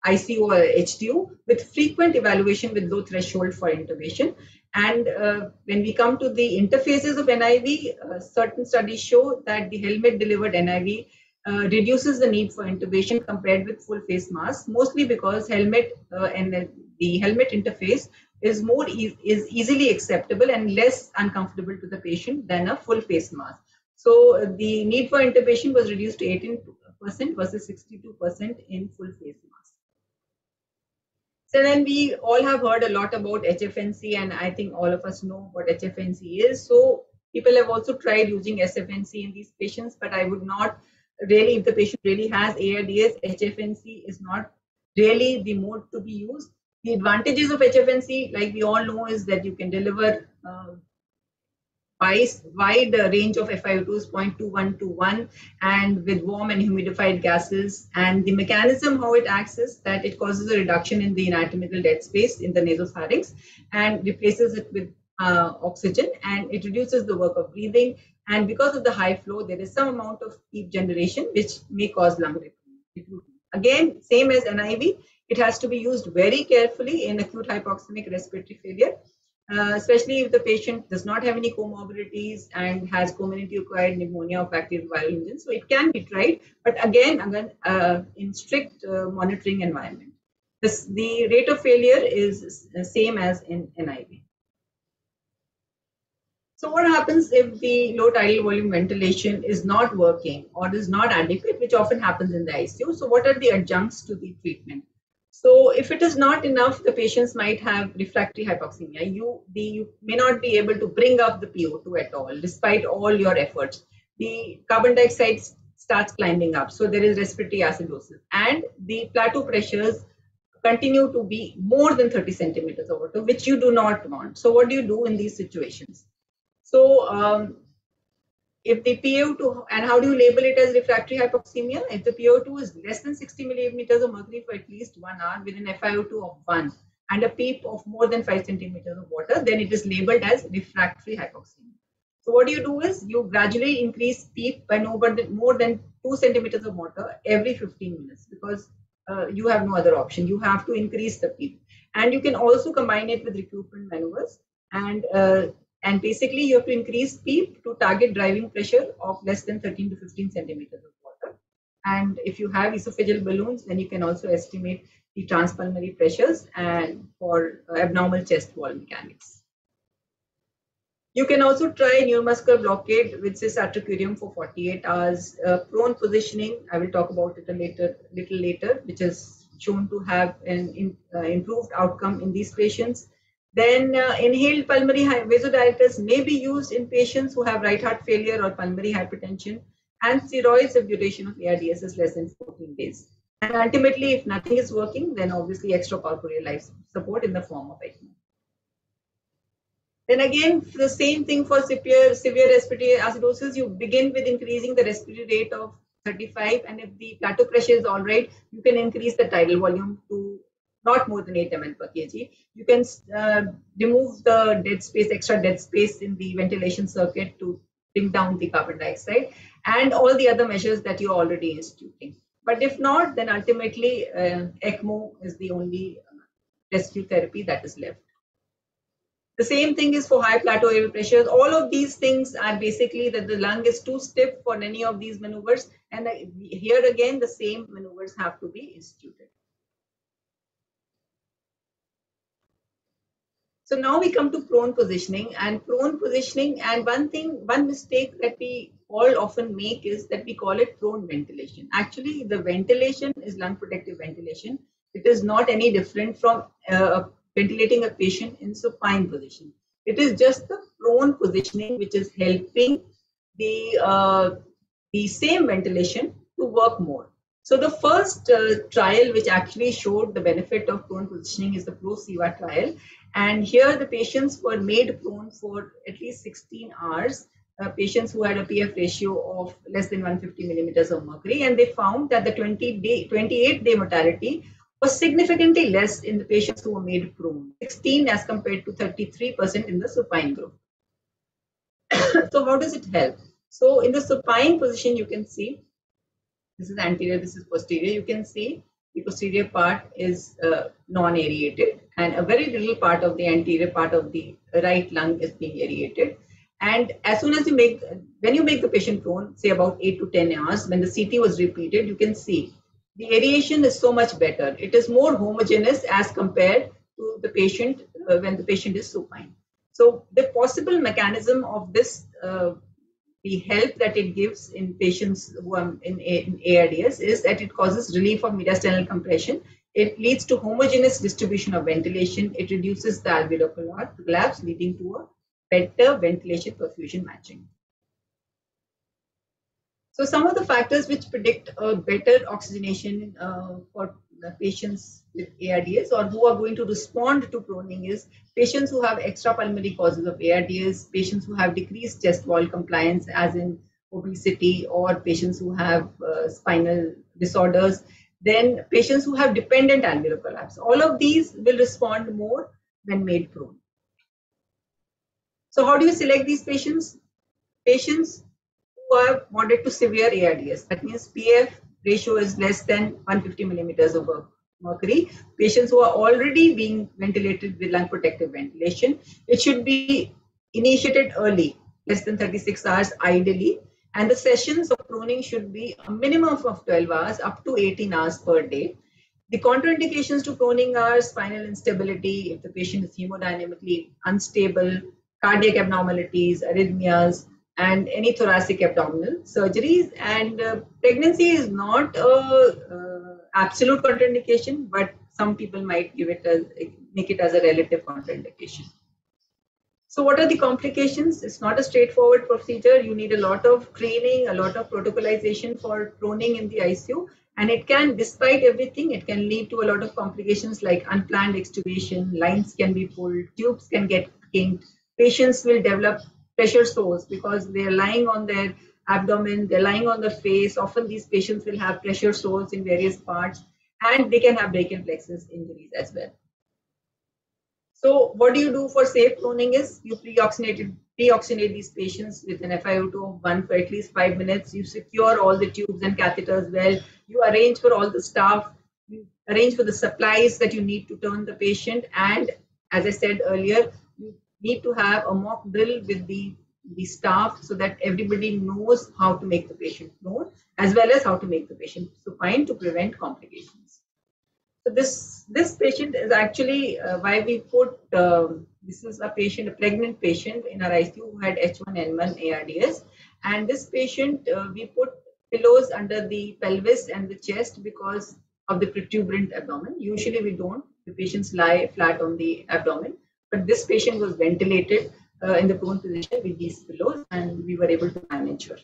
ICU or HDU with frequent evaluation with low threshold for intubation. And uh, when we come to the interfaces of NIV, uh, certain studies show that the helmet delivered NIV uh, reduces the need for intubation compared with full face mask, mostly because helmet uh, and the, the, helmet interface is more e is easily acceptable and less uncomfortable to the patient than a full face mask. So uh, the need for intubation was reduced to 18% versus 62% in full face mask. So then we all have heard a lot about HFNC and I think all of us know what HFNC is. So people have also tried using HFNC in these patients, but I would not really, if the patient really has ARDS, HFNC is not really the mode to be used. The advantages of HFNC, like we all know, is that you can deliver uh, wide range of FiO2s 0.21 to 1 and with warm and humidified gases. And the mechanism how it acts is that it causes a reduction in the anatomical dead space in the nasopharynx and replaces it with uh, oxygen and it reduces the work of breathing and because of the high flow, there is some amount of PEEP generation, which may cause lung recruitment. Again, same as NIV, it has to be used very carefully in acute hypoxemic respiratory failure, uh, especially if the patient does not have any comorbidities and has community acquired pneumonia or bacterial viral engine. So it can be tried, but again, again uh, in strict uh, monitoring environment. This, the rate of failure is same as in NIV. So what happens if the low tidal volume ventilation is not working or is not adequate, which often happens in the ICU? So what are the adjuncts to the treatment? So if it is not enough, the patients might have refractory hypoxemia. You, the, you may not be able to bring up the PO2 at all, despite all your efforts. The carbon dioxide starts climbing up. So there is respiratory acidosis. And the plateau pressures continue to be more than 30 centimeters of water, which you do not want. So what do you do in these situations? So um, if the PaO2, and how do you label it as refractory hypoxemia? If the PaO2 is less than 60 millimeters of mercury for at least one hour with an FiO2 of one and a PEEP of more than five centimeters of water, then it is labeled as refractory hypoxemia. So what do you do is you gradually increase PEEP by no more than, more than two centimeters of water every 15 minutes because uh, you have no other option. You have to increase the PEEP. And you can also combine it with recruitment maneuvers and uh, and basically, you have to increase PEEP to target driving pressure of less than 13 to 15 centimeters of water. And if you have esophageal balloons, then you can also estimate the transpulmonary pressures and for abnormal chest wall mechanics. You can also try neuromuscular blockade with cisatracurium for 48 hours. Uh, prone positioning, I will talk about it a later, little later, which is shown to have an in, uh, improved outcome in these patients. Then uh, inhaled pulmonary vasodilators may be used in patients who have right heart failure or pulmonary hypertension and steroids if duration of ARDS is less than 14 days. And ultimately, if nothing is working, then obviously extracorporeal life support in the form of ECMO. Then again, the same thing for severe, severe respiratory acidosis, you begin with increasing the respiratory rate of 35 and if the plateau pressure is all right, you can increase the tidal volume to not more than 8 ml per kg. You can uh, remove the dead space, extra dead space in the ventilation circuit to bring down the carbon dioxide and all the other measures that you're already instituting. But if not, then ultimately uh, ECMO is the only rescue therapy that is left. The same thing is for high plateau air pressures. All of these things are basically that the lung is too stiff for any of these maneuvers. And here again, the same maneuvers have to be instituted. So now we come to prone positioning and prone positioning. And one thing, one mistake that we all often make is that we call it prone ventilation. Actually, the ventilation is lung protective ventilation. It is not any different from uh, ventilating a patient in supine position. It is just the prone positioning which is helping the uh, the same ventilation to work more. So the first uh, trial which actually showed the benefit of prone positioning is the PROSEVA trial. And here the patients were made prone for at least 16 hours, uh, patients who had a PF ratio of less than 150 millimeters of mercury. And they found that the 20 day, 28 day mortality was significantly less in the patients who were made prone, 16 as compared to 33% in the supine group. (coughs) so how does it help? So in the supine position, you can see, this is anterior, this is posterior, you can see the posterior part is uh, non-aerated and a very little part of the anterior part of the right lung is being aerated. And as soon as you make, when you make the patient prone, say about 8 to 10 hours, when the CT was repeated, you can see the aeration is so much better. It is more homogeneous as compared to the patient uh, when the patient is supine. So the possible mechanism of this uh, the help that it gives in patients who are in, in ARDS is that it causes relief of mediastinal compression. It leads to homogeneous distribution of ventilation. It reduces the alveolar collapse, leading to a better ventilation perfusion matching. So some of the factors which predict a better oxygenation uh, for patients with ARDS or who are going to respond to proning is patients who have extrapulmonary causes of ARDS, patients who have decreased chest wall compliance as in obesity or patients who have uh, spinal disorders, then patients who have dependent alveolar collapse. All of these will respond more when made prone. So how do you select these patients? Patients who are moderate to severe ARDS. That means PF ratio is less than 150 millimeters of mercury. Patients who are already being ventilated with lung protective ventilation, it should be initiated early, less than 36 hours ideally. And the sessions of proning should be a minimum of 12 hours up to 18 hours per day. The contraindications to proning are spinal instability, if the patient is hemodynamically unstable, cardiac abnormalities, arrhythmias, and any thoracic abdominal surgeries. And uh, pregnancy is not a uh, absolute contraindication, but some people might give it as make it as a relative contraindication. So what are the complications? It's not a straightforward procedure. You need a lot of training, a lot of protocolization for proning in the ICU. And it can, despite everything, it can lead to a lot of complications like unplanned extubation, lines can be pulled, tubes can get kinked, patients will develop pressure sores because they're lying on their abdomen, they're lying on the face. Often these patients will have pressure sores in various parts and they can have brachial plexus injuries as well. So what do you do for safe proning is you pre-oxygenate, pre-oxygenate these patients with an FiO2 of 1 for at least 5 minutes. You secure all the tubes and catheters well. You arrange for all the staff. You arrange for the supplies that you need to turn the patient. And as I said earlier, you need to have a mock drill with the, the staff so that everybody knows how to make the patient prone as well as how to make the patient supine to prevent complications. So this this patient is actually uh, why we put um, this is a patient, a pregnant patient in our ICU who had H1N1 ARDS, and this patient uh, we put pillows under the pelvis and the chest because of the protuberant abdomen. Usually we don't. The patients lie flat on the abdomen, but this patient was ventilated uh, in the prone position with these pillows, and we were able to manage her.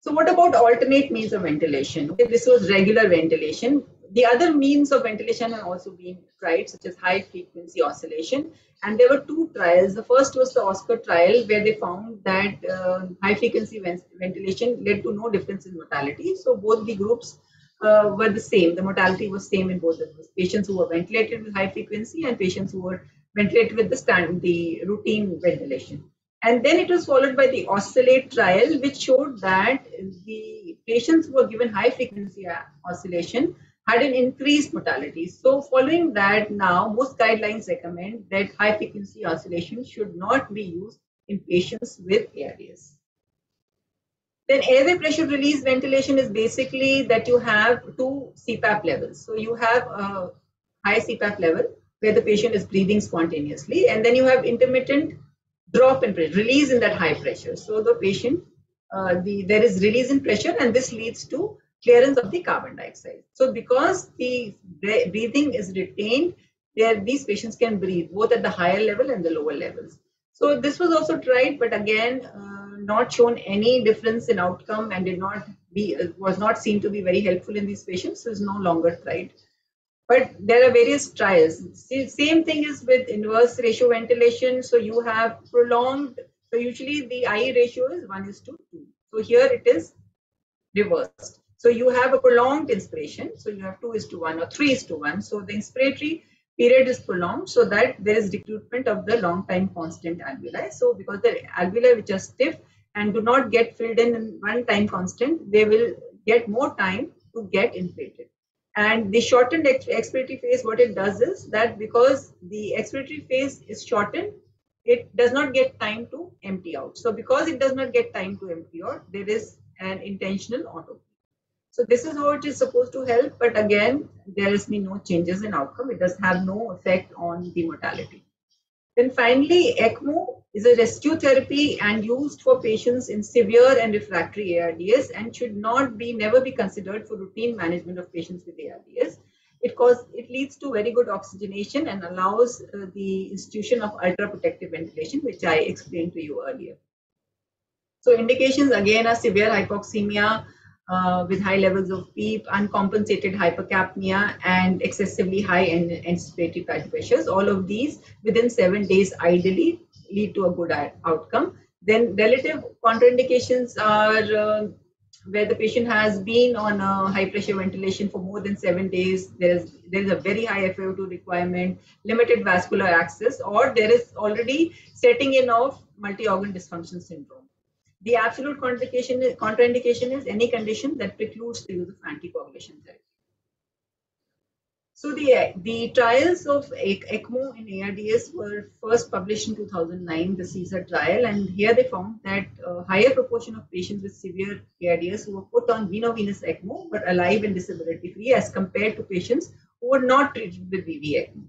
So what about alternate means of ventilation? Okay, this was regular ventilation. The other means of ventilation have also been tried, such as high frequency oscillation. And there were two trials. The first was the OSCAR trial, where they found that uh, high frequency ventilation led to no difference in mortality. So both the groups uh, were the same. The mortality was same in both the groups. Patients who were ventilated with high frequency and patients who were ventilated with the stand, the routine ventilation. And then it was followed by the oscillate trial, which showed that the patients who were given high frequency uh, oscillation had an increased mortality. So following that now, most guidelines recommend that high frequency oscillation should not be used in patients with ARDS. Then airway pressure release ventilation is basically that you have two CPAP levels. So you have a high CPAP level where the patient is breathing spontaneously and then you have intermittent drop in pressure, release in that high pressure. So the patient, uh, the there is release in pressure, and this leads to clearance of the carbon dioxide. So because the breathing is retained, there these patients can breathe both at the higher level and the lower levels. So this was also tried, but again, uh, not shown any difference in outcome and did not be was not seen to be very helpful in these patients. So is no longer tried. But there are various trials. Same thing is with inverse ratio ventilation. So you have prolonged, so usually the I ratio is 1 is to 2. So here it is reversed. So you have a prolonged inspiration. So you have 2 is to 1 or 3 is to 1. So the inspiratory period is prolonged so that there is recruitment of the long time constant alveoli. So because the alveoli which are stiff and do not get filled in in one time constant, they will get more time to get inflated. And the shortened expiratory phase, what it does is that because the expiratory phase is shortened, it does not get time to empty out. So because it does not get time to empty out, there is an intentional auto. So this is how it is supposed to help. But again, there has been no changes in outcome. It does have no effect on the mortality. Then finally, ECMO is a rescue therapy and used for patients in severe and refractory ARDS and should not be, never be considered for routine management of patients with ARDS. It, cause, it leads to very good oxygenation and allows uh, the institution of ultra-protective ventilation, which I explained to you earlier. So indications again are severe hypoxemia, uh, with high levels of PEEP, uncompensated hypercapnia, and excessively high anticipated blood pressures. All of these within seven days ideally lead to a good outcome. Then relative contraindications are uh, where the patient has been on a high pressure ventilation for more than seven days, there is there is a very high FiO2 requirement, limited vascular access, or there is already setting in of multi-organ dysfunction syndrome. The absolute contraindication is, contraindication is any condition that precludes the use of anticoagulation therapy. So the, the trials of ECMO in ARDS were first published in 2009, the CESAR trial, and here they found that a higher proportion of patients with severe ARDS who were put on veno-venous ECMO were alive and disability free as compared to patients who were not treated with VV ECMO.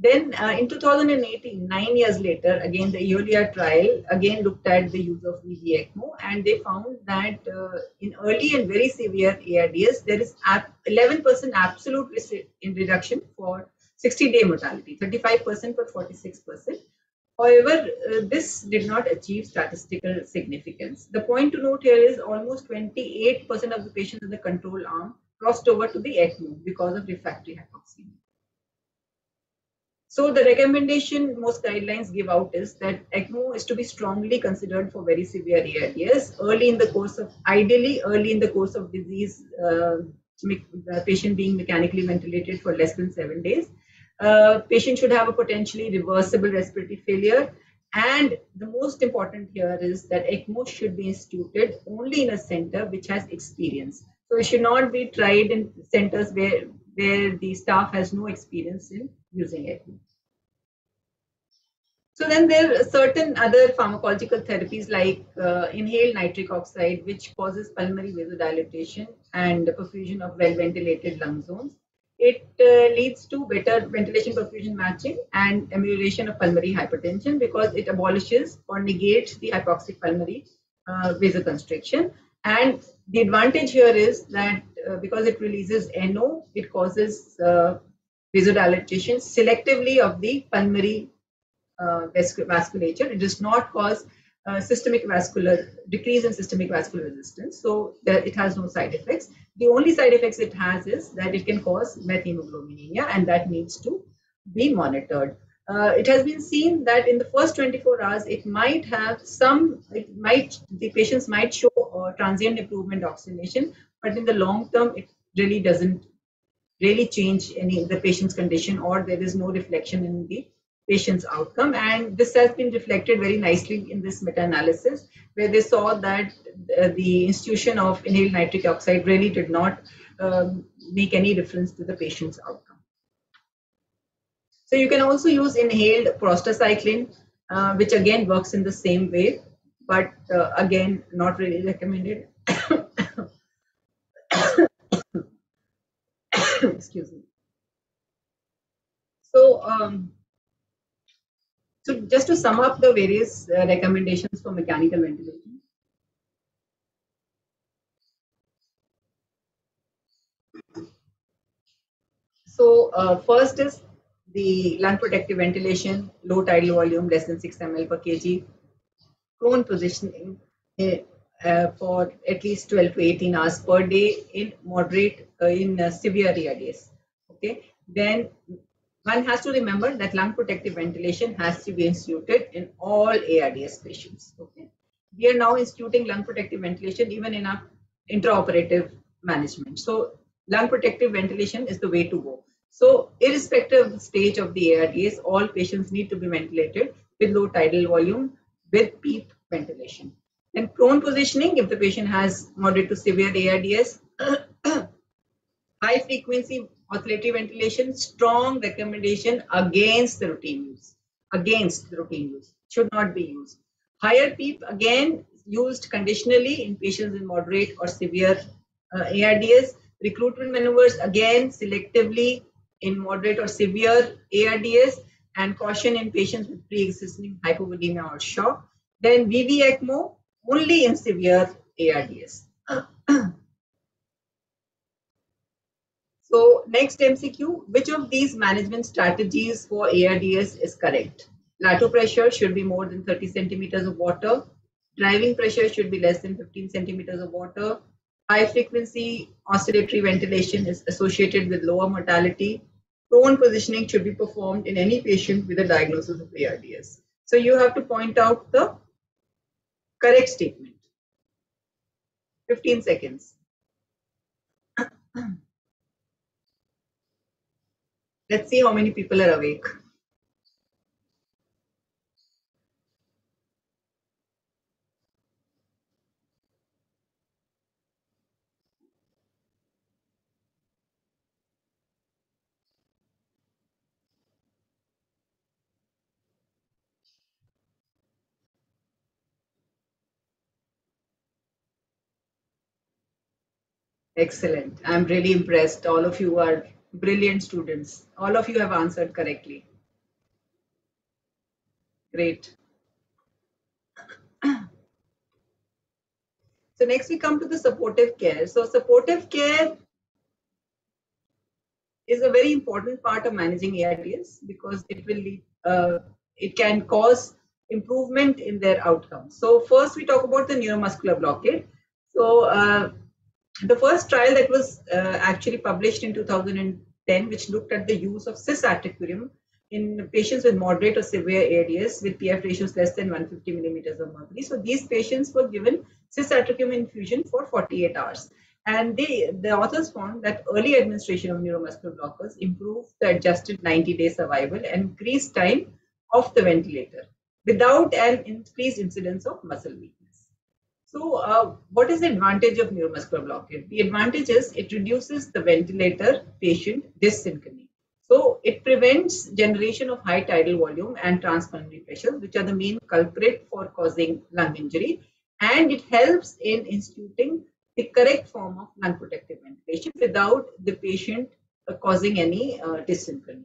Then uh, in 2018, nine years later, again the Eolia trial again looked at the use of VV ECMO and they found that uh, in early and very severe ARDS, there is 11% absolute risk in reduction for 60-day mortality, 35% for 46%. However, uh, this did not achieve statistical significance. The point to note here is almost 28% of the patients in the control arm crossed over to the ECMO because of refractory hypoxemia. So the recommendation most guidelines give out is that ECMO is to be strongly considered for very severe ARDS early in the course of, ideally early in the course of disease, uh, patient being mechanically ventilated for less than seven days. Uh, patient should have a potentially reversible respiratory failure. And the most important here is that ECMO should be instituted only in a center which has experience. So it should not be tried in centers where where the staff has no experience in using it. So then there are certain other pharmacological therapies like uh, inhaled nitric oxide, which causes pulmonary vasodilatation and perfusion of well-ventilated lung zones. It uh, leads to better ventilation perfusion matching and amelioration of pulmonary hypertension because it abolishes or negates the hypoxic pulmonary uh, vasoconstriction. And the advantage here is that uh, because it releases NO, it causes uh, vasodilatation selectively of the pulmonary uh, vasculature. It does not cause uh, systemic vascular decrease in systemic vascular resistance. So it has no side effects. The only side effects it has is that it can cause methemoglobinemia, and that needs to be monitored. Uh, it has been seen that in the first 24 hours, it might have some, it might, the patients might show uh, transient improvement oxygenation, but in the long term, it really doesn't really change any the patient's condition or there is no reflection in the patient's outcome. And this has been reflected very nicely in this meta-analysis, where they saw that uh, the institution of inhaled nitric oxide really did not um, make any difference to the patient's outcome. So you can also use inhaled prostacyclin, uh, which again works in the same way, but uh, again, not really recommended. (coughs) Excuse me. So, um, so just to sum up the various uh, recommendations for mechanical ventilation. So uh, first is the lung protective ventilation, low tidal volume, less than 6 ml per kg, prone positioning uh, for at least 12 to 18 hours per day in moderate, uh, in uh, severe ARDS. Okay, then one has to remember that lung protective ventilation has to be instituted in all ARDS patients. Okay, we are now instituting lung protective ventilation even in our intraoperative management. So lung protective ventilation is the way to go. So irrespective of the stage of the ARDS, all patients need to be ventilated with low tidal volume with PEEP ventilation. Then prone positioning, if the patient has moderate to severe ARDS, (clears throat) high frequency oscillatory ventilation, strong recommendation against the routine use. Against the routine use, should not be used. Higher PEEP, again, used conditionally in patients in moderate or severe uh, ARDS. Recruitment maneuvers, again, selectively in moderate or severe ARDS and caution in patients with pre-existing hypovolemia or shock. Then VV ECMO only in severe ARDS. so next MCQ, which of these management strategies for ARDS is correct? Plateau pressure should be more than 30 centimeters of water. Driving pressure should be less than 15 centimeters of water. High frequency oscillatory ventilation is associated with lower mortality. Prone positioning should be performed in any patient with a diagnosis of ARDS. So you have to point out the correct statement. 15 seconds. (clears throat) Let's see how many people are awake. Excellent. I'm really impressed. All of you are brilliant students. All of you have answered correctly. Great. So next we come to the supportive care. So supportive care is a very important part of managing ARDS because it will lead, uh, it can cause improvement in their outcomes. So first we talk about the neuromuscular blockade. So uh, the first trial that was uh, actually published in 2010, which looked at the use of cisatracurium in patients with moderate or severe ARDS with PF ratios less than 150 millimeters of mercury. So these patients were given cisatracurium infusion for 48 hours. And they, the authors found that early administration of neuromuscular blockers improved the adjusted 90-day survival and increased time of the ventilator without an increased incidence of muscle weakness. So uh, what is the advantage of neuromuscular blockade? The advantage is it reduces the ventilator patient dyssynchrony. So it prevents generation of high tidal volume and transpulmonary pressure, which are the main culprit for causing lung injury. And it helps in instituting the correct form of lung protective ventilation without the patient uh, causing any uh, dyssynchrony.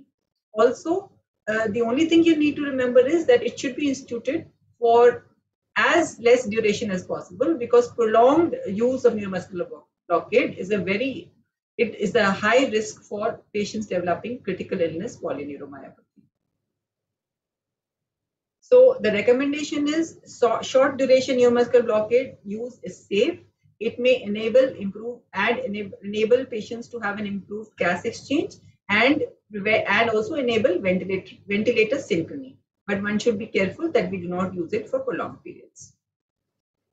Also, uh, the only thing you need to remember is that it should be instituted for as less duration as possible because prolonged use of neuromuscular blockade is a very it is a high risk for patients developing critical illness polyneuromyopathy. So the recommendation is so short duration neuromuscular blockade use is safe. It may enable improve and enable, enable patients to have an improved gas exchange and and also enable ventilator, ventilator synchrony. But one should be careful that we do not use it for prolonged periods.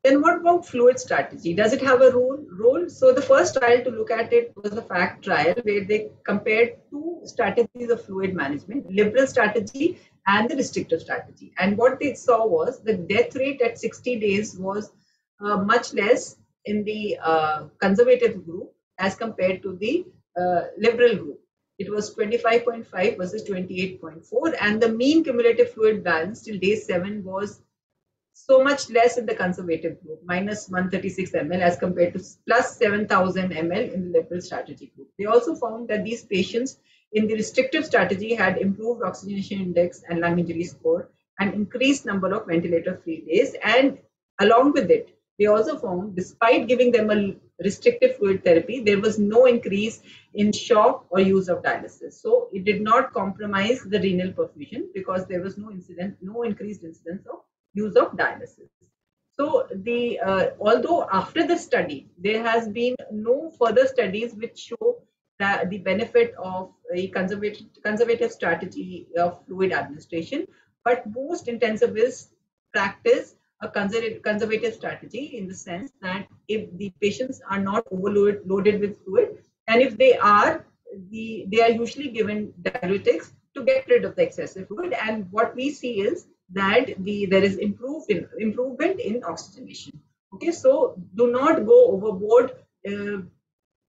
Then what about fluid strategy? Does it have a role? role? So the first trial to look at it was the FACTT trial where they compared two strategies of fluid management, liberal strategy and the restrictive strategy. And what they saw was the death rate at 60 days was uh, much less in the uh, conservative group as compared to the uh, liberal group it was 25.5 versus 28.4 and the mean cumulative fluid balance till day 7 was so much less in the conservative group minus 136 ml as compared to plus 7000 ml in the liberal strategy group. They also found that these patients in the restrictive strategy had improved oxygenation index and lung injury score and increased number of ventilator free days and along with it they also found despite giving them a restrictive fluid therapy, there was no increase in shock or use of dialysis. So it did not compromise the renal perfusion because there was no incident, no increased incidence of use of dialysis. So the uh, although after the study, there has been no further studies which show that the benefit of a conservative, conservative strategy of fluid administration, but most intensivists practice a conservative, strategy in the sense that if the patients are not overloaded loaded with fluid, and if they are, the they are usually given diuretics to get rid of the excessive fluid. And what we see is that the there is improved in, improvement in oxygenation. Okay, so do not go overboard uh,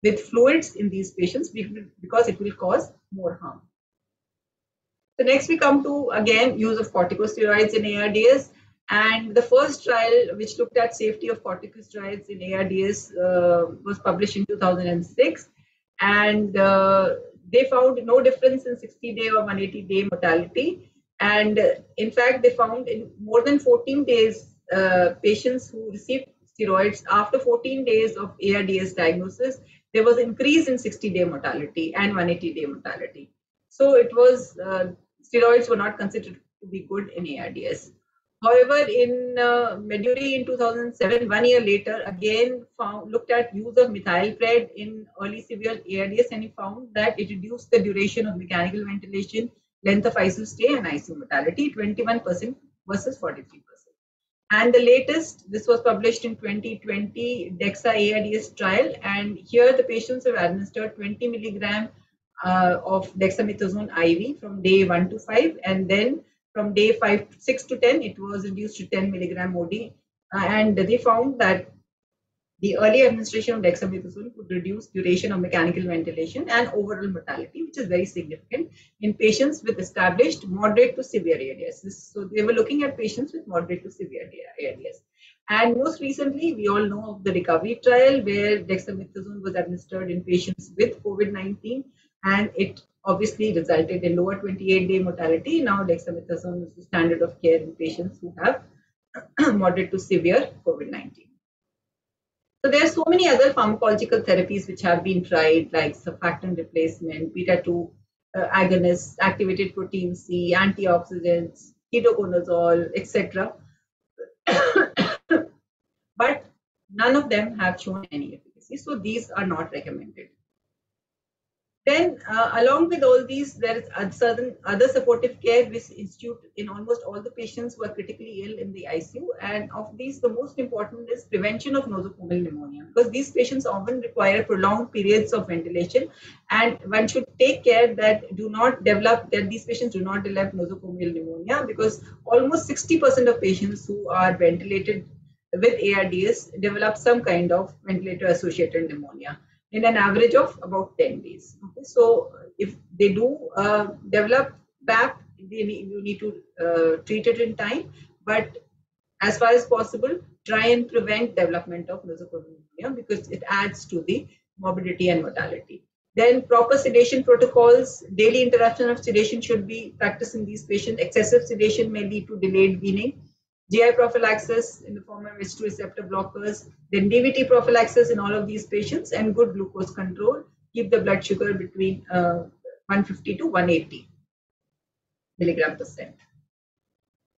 with fluids in these patients because it will cause more harm. So next we come to again use of corticosteroids in ARDS. And the first trial, which looked at safety of corticosteroids in ARDS, uh, was published in 2006. And uh, they found no difference in 60 day or 180 day mortality. And uh, in fact, they found in more than 14 days, uh, patients who received steroids after 14 days of ARDS diagnosis, there was increase in 60 day mortality and 180 day mortality. So it was, uh, steroids were not considered to be good in ARDS. However, in uh, Meduri in 2007, one year later, again found, looked at use of methylpred in early severe ARDS and he found that it reduced the duration of mechanical ventilation, length of ICU stay and ICU mortality, 21% versus 43%. And the latest, this was published in 2020 DEXA ARDS trial. And here the patients have administered 20 milligram uh, of dexamethasone IV from day 1 to 5 and then from day 5 6 to 10 it was reduced to 10 milligram od uh, and they found that the early administration of dexamethasone could reduce duration of mechanical ventilation and overall mortality, which is very significant in patients with established moderate to severe ARDS. So they were looking at patients with moderate to severe ARDS. And most recently, we all know of the recovery trial where dexamethasone was administered in patients with COVID-19 and it obviously resulted in lower 28-day mortality. Now dexamethasone is the standard of care in patients who have (clears throat) moderate to severe COVID-19. So there are so many other pharmacological therapies which have been tried, like surfactant replacement, beta-2 uh, agonists, activated protein C, antioxidants, ketoconazole, etc. (coughs) but none of them have shown any efficacy. So these are not recommended. Then, uh, along with all these, there is certain other supportive care which institute in almost all the patients who are critically ill in the ICU. And of these, the most important is prevention of nosocomial pneumonia. Because these patients often require prolonged periods of ventilation, and one should take care that do not develop that these patients do not develop nosocomial pneumonia. Because almost 60% of patients who are ventilated with ARDS develop some kind of ventilator-associated pneumonia in an average of about 10 days. Okay? So if they do uh, develop VAP, they need, you need to uh, treat it in time, but as far as possible, try and prevent development of nosocomial because it adds to the morbidity and mortality. Then proper sedation protocols, daily interruption of sedation should be practiced in these patients. Excessive sedation may lead to delayed weaning. GI prophylaxis in the form of H2 receptor blockers, then DVT prophylaxis in all of these patients, and good glucose control. Keep the blood sugar between uh, 150 to 180 milligram percent.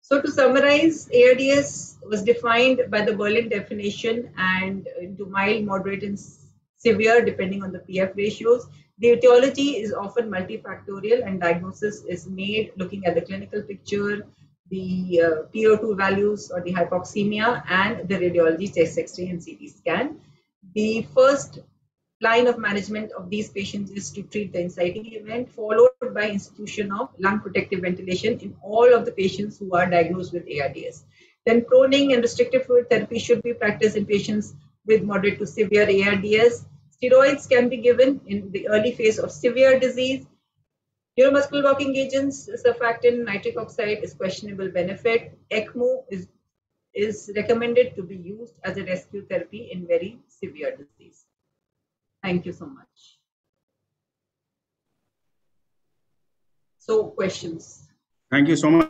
So to summarize, ARDS was defined by the Berlin definition and into mild, moderate, and severe depending on the PF ratios. The etiology is often multifactorial and diagnosis is made looking at the clinical picture, the uh, PO2 values or the hypoxemia and the radiology chest x-ray and CT scan. The first line of management of these patients is to treat the inciting event followed by institution of lung protective ventilation in all of the patients who are diagnosed with ARDS. Then proning and restrictive fluid therapy should be practiced in patients with moderate to severe ARDS. Steroids can be given in the early phase of severe disease Neuromuscular blocking agents, surfactant, nitric oxide is questionable benefit. ECMO is, is recommended to be used as a rescue therapy in very severe disease. Thank you so much. So questions. Thank you so much,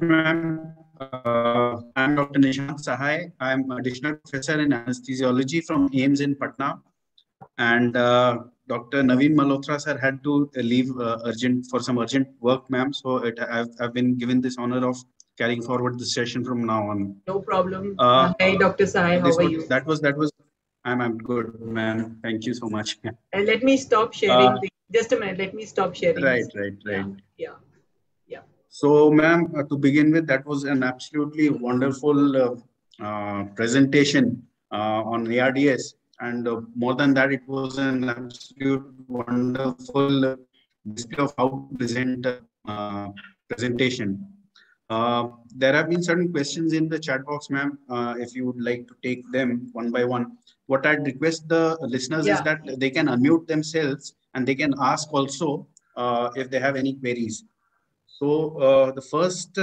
ma'am. Uh, I'm Dr. Nishant Sahai. I'm additional professor in anesthesiology from AIIMS in Patna. And uh, Dr. Naveen Malhotra sir had to leave uh, urgent for some urgent work, ma'am. So it, I've, I've been given this honor of carrying forward the session from now on. No problem. Uh, hey, Dr. Sai, how are was, you? That was that was. I'm I'm good, ma'am. Thank you so much. And (laughs) uh, let me stop sharing. Uh, the, just a minute. Let me stop sharing. Right, right, right. Yeah, yeah. So, ma'am, uh, to begin with, that was an absolutely wonderful uh, uh, presentation on ARDS and uh, more than that, it was an absolute wonderful display of how to present uh, presentation. Uh, there have been certain questions in the chat box, ma'am. Uh, if you would like to take them one by one, what I'd request the listeners yeah. is that they can unmute themselves and they can ask also uh, if they have any queries. So uh, the first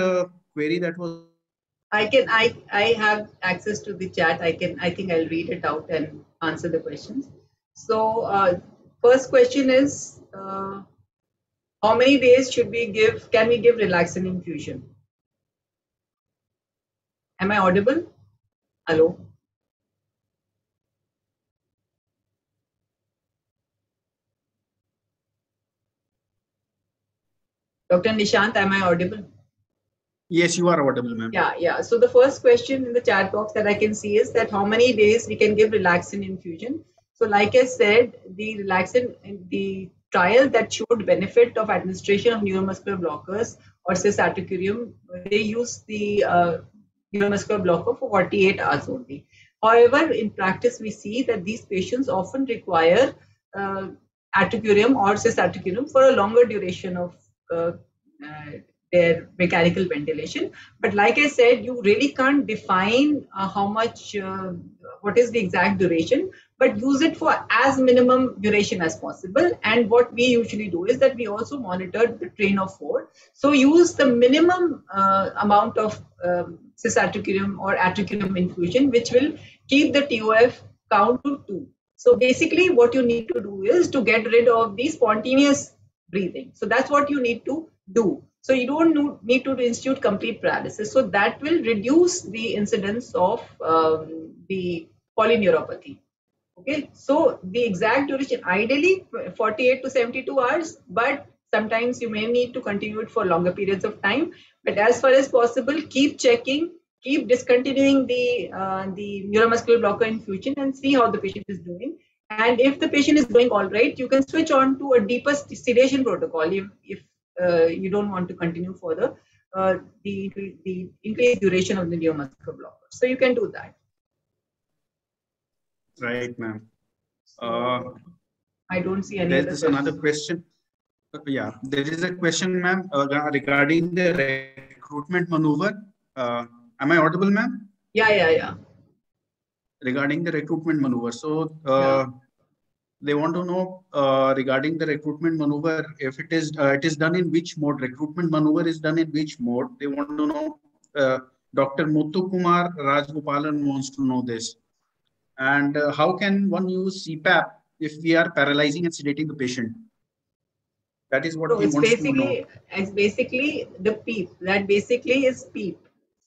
query that was I can I I have access to the chat. I can I think I'll read it out and answer the questions. So uh, first question is uh, how many days should we give? Can we give relaxant infusion? Am I audible? Hello. Dr. Nishant, am I audible? Yes, you are audible, ma'am. Yeah, yeah. So the first question in the chat box that I can see is that how many days we can give relaxant infusion. So like I said, the relaxin, the trial that showed benefit of administration of neuromuscular blockers or cisatracurium, they use the uh, neuromuscular blocker for 48 hours only. However, in practice, we see that these patients often require uh, atracurium or cisatracurium for a longer duration of uh, uh their mechanical ventilation. But like I said, you really can't define uh, how much, uh, what is the exact duration, but use it for as minimum duration as possible. And what we usually do is that we also monitor the train of four. So use the minimum uh, amount of um, cisatracurium or atracurium infusion, which will keep the TOF count to two. So basically what you need to do is to get rid of the spontaneous breathing. So that's what you need to do. So you don't need to institute complete paralysis. So that will reduce the incidence of um, the polyneuropathy. Okay, so the exact duration, ideally 48 to 72 hours, but sometimes you may need to continue it for longer periods of time. But as far as possible, keep checking, keep discontinuing the uh, the neuromuscular blocker infusion and see how the patient is doing. And if the patient is doing all right, you can switch on to a deeper sedation protocol if, if you don't want to continue further uh, the, the increased duration of the neuromuscular blocker. So you can do that. Right, ma'am. Uh, I don't see any. There is another question. Uh, yeah, there is a question, ma'am, uh, regarding the recruitment maneuver. Uh, am I audible, ma'am? Yeah, yeah, yeah. Regarding the recruitment maneuver. So, uh, yeah they want to know uh, regarding the recruitment maneuver if it is uh, it is done in which mode? Recruitment maneuver is done in which mode? They want to know uh, dr muthu kumar rajgopalan wants to know this. And uh, how can one use cpap if we are paralyzing and sedating the patient? That is what so he it's wants basically to know. it's basically the PEEP that basically is PEEP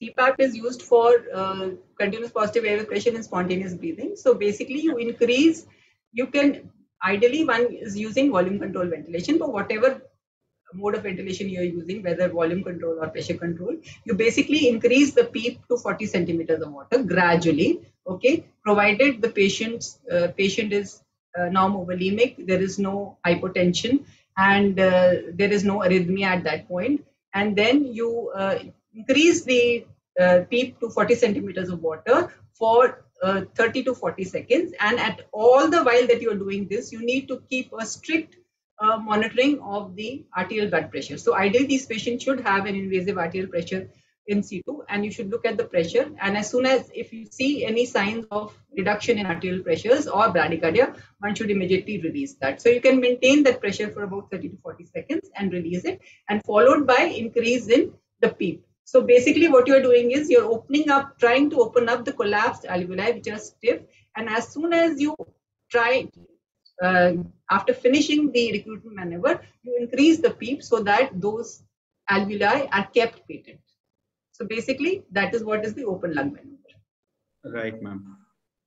CPAP is used for uh, continuous positive airway pressure and spontaneous breathing. So basically, you increase you can ideally one is using volume control ventilation for whatever mode of ventilation you're using, whether volume control or pressure control, you basically increase the PEEP to 40 centimeters of water gradually, okay, provided the patient's, uh, patient is uh, there is no hypotension, and uh, there is no arrhythmia at that point. And then you uh, increase the uh, PEEP to 40 centimeters of water for uh, 30 to 40 seconds. And at all the while that you're doing this, you need to keep a strict uh, monitoring of the arterial blood pressure. So ideally, these patients should have an invasive arterial pressure in situ and you should look at the pressure. And as soon as if you see any signs of reduction in arterial pressures or bradycardia, one should immediately release that. So you can maintain that pressure for about 30 to 40 seconds and release it and followed by increase in the PEEP. So basically what you're doing is you're opening up, trying to open up the collapsed alveoli which are stiff. And as soon as you try, uh, after finishing the recruitment maneuver, you increase the PEEP so that those alveoli are kept patent. So basically that is what is the open lung maneuver. Right, ma'am.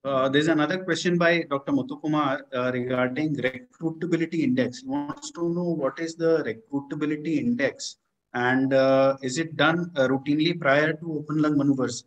Uh, there's another question by Dr. Muthukumar uh, regarding recruitability index. He wants to know what is the recruitability index and uh, is it done uh, routinely prior to open lung maneuvers?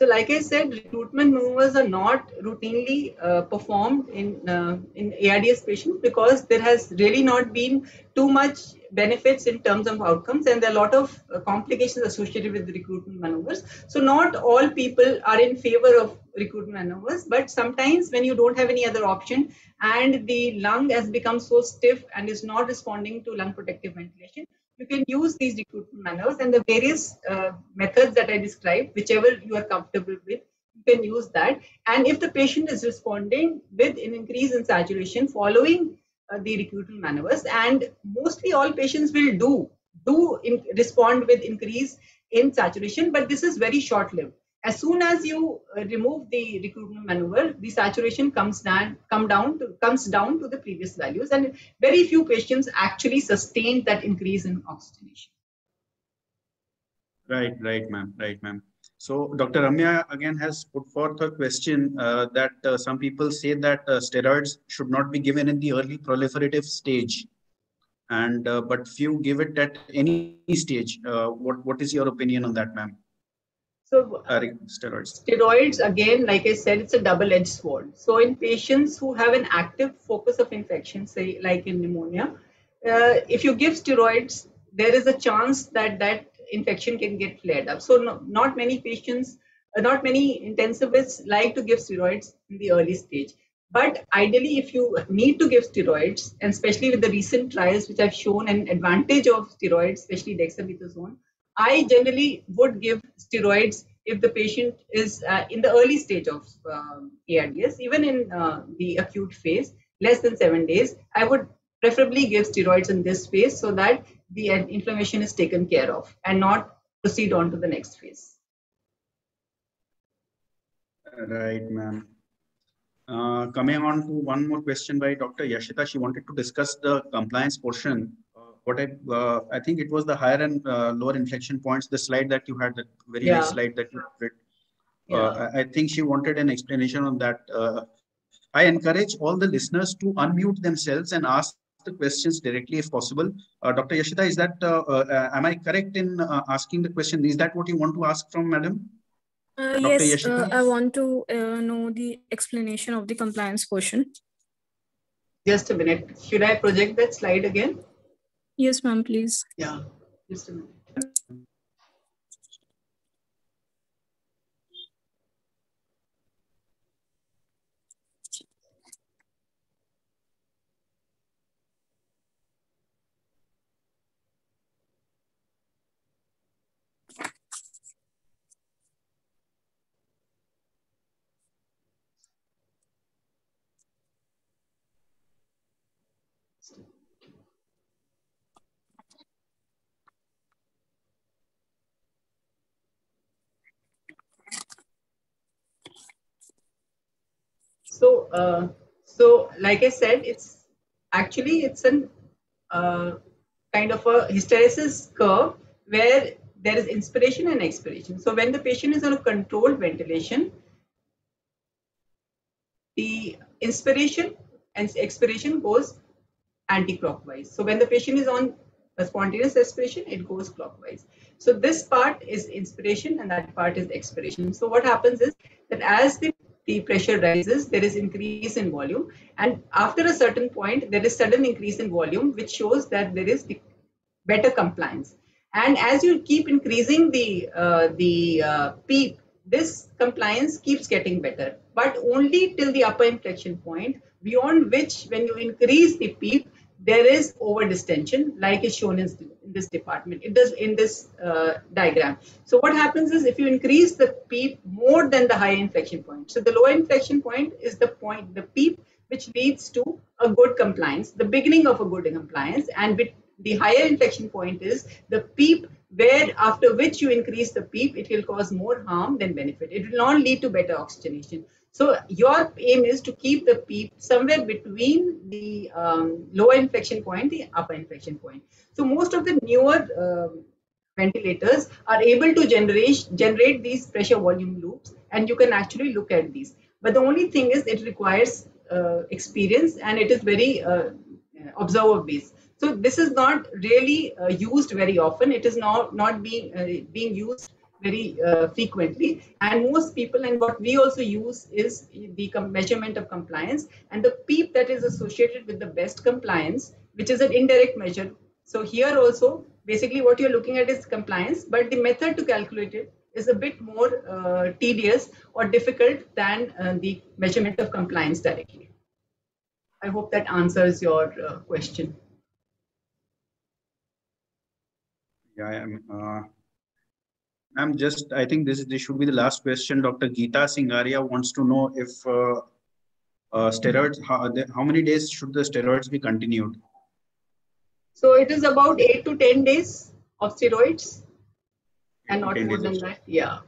So, like I said, recruitment maneuvers are not routinely uh, performed in uh, in ARDS patients because there has really not been too much benefits in terms of outcomes, and there are a lot of uh, complications associated with recruitment maneuvers. So, not all people are in favor of recruitment maneuvers, but sometimes when you don't have any other option and the lung has become so stiff and is not responding to lung protective ventilation, you can use these recruitment maneuvers and the various uh, methods that I described, whichever you are comfortable with, you can use that. And if the patient is responding with an increase in saturation following uh, the recruitment maneuvers, and mostly all patients will do do in, respond with increase in saturation, but this is very short-lived as soon as you uh, remove the recruitment maneuver, the saturation comes down, come down to, comes down to the previous values, and very few patients actually sustain that increase in oxygenation. Right, right, ma'am, right, ma'am. So Dr. Ramya again has put forth a question uh, that uh, some people say that uh, steroids should not be given in the early proliferative stage, and uh, but few give it at any stage. Uh, what what is your opinion on that, ma'am? So uh, steroids. Steroids again, like I said, it's a double-edged sword. So in patients who have an active focus of infection, say like in pneumonia, uh, if you give steroids, there is a chance that that infection can get flared up. So no, not many patients, uh, not many intensivists like to give steroids in the early stage. But ideally, if you need to give steroids, and especially with the recent trials which have shown an advantage of steroids, especially dexamethasone, I generally would give steroids if the patient is uh, in the early stage of um, ARDS, even in uh, the acute phase, less than seven days, I would preferably give steroids in this phase so that the inflammation is taken care of and not proceed on to the next phase. Right, ma'am. Uh, coming on to one more question by Dr. Yashita, she wanted to discuss the compliance portion what I uh, I think it was the higher and uh, lower inflection points. The slide that you had, that very Yeah. nice slide that you read. Yeah. Uh, I, I think she wanted an explanation on that. Uh, I encourage all the listeners to unmute themselves and ask the questions directly if possible. Uh, Dr. Yashita, is that uh, uh, am I correct in uh, asking the question? Is that what you want to ask from Madam? Uh, yes, uh, I want to uh, know the explanation of the compliance portion. Just a minute. Should I project that slide again? Yes, ma'am, please. Yeah. Just a minute. So, uh, so like I said, it's actually it's an uh, kind of a hysteresis curve where there is inspiration and expiration. So when the patient is on a controlled ventilation, the inspiration and expiration goes anti-clockwise. So when the patient is on a spontaneous respiration, it goes clockwise. So this part is inspiration and that part is expiration. So what happens is that as the, the pressure rises, there is increase in volume. And after a certain point, there is sudden increase in volume, which shows that there is better compliance. And as you keep increasing the, uh, the uh, PEEP, this compliance keeps getting better, but only till the upper inflection point, beyond which when you increase the PEEP, there is over distension like is shown in, in this department it does in this uh, diagram. So what happens is if you increase the peep more than the high inflection point so the lower inflection point is the point the peep which leads to a good compliance the beginning of a good compliance and with the higher inflection point is the peep where after which you increase the peep it will cause more harm than benefit. It will not lead to better oxygenation so your aim is to keep the PEEP somewhere between the um, lower inflection point, the upper inflection point. So most of the newer um ventilators are able to generate generate these pressure volume loops, and you can actually look at these. But the only thing is it requires uh, experience and it is very uh, observer based. So this is not really uh, used very often. It is not not being uh, being used very uh, frequently. And most people and what we also use is the measurement of compliance and the peep that is associated with the best compliance which is an indirect measure. So here also basically what you're looking at is compliance but the method to calculate it is a bit more uh, tedious or difficult than uh, the measurement of compliance directly. I hope that answers your uh, question. Yeah, I am. I'm just, I think this, this should be the last question. Dr. Geeta Singaria wants to know if uh, uh, steroids, how, how many days should the steroids be continued? so it is about 8 to 10 days of steroids and not more than that yeah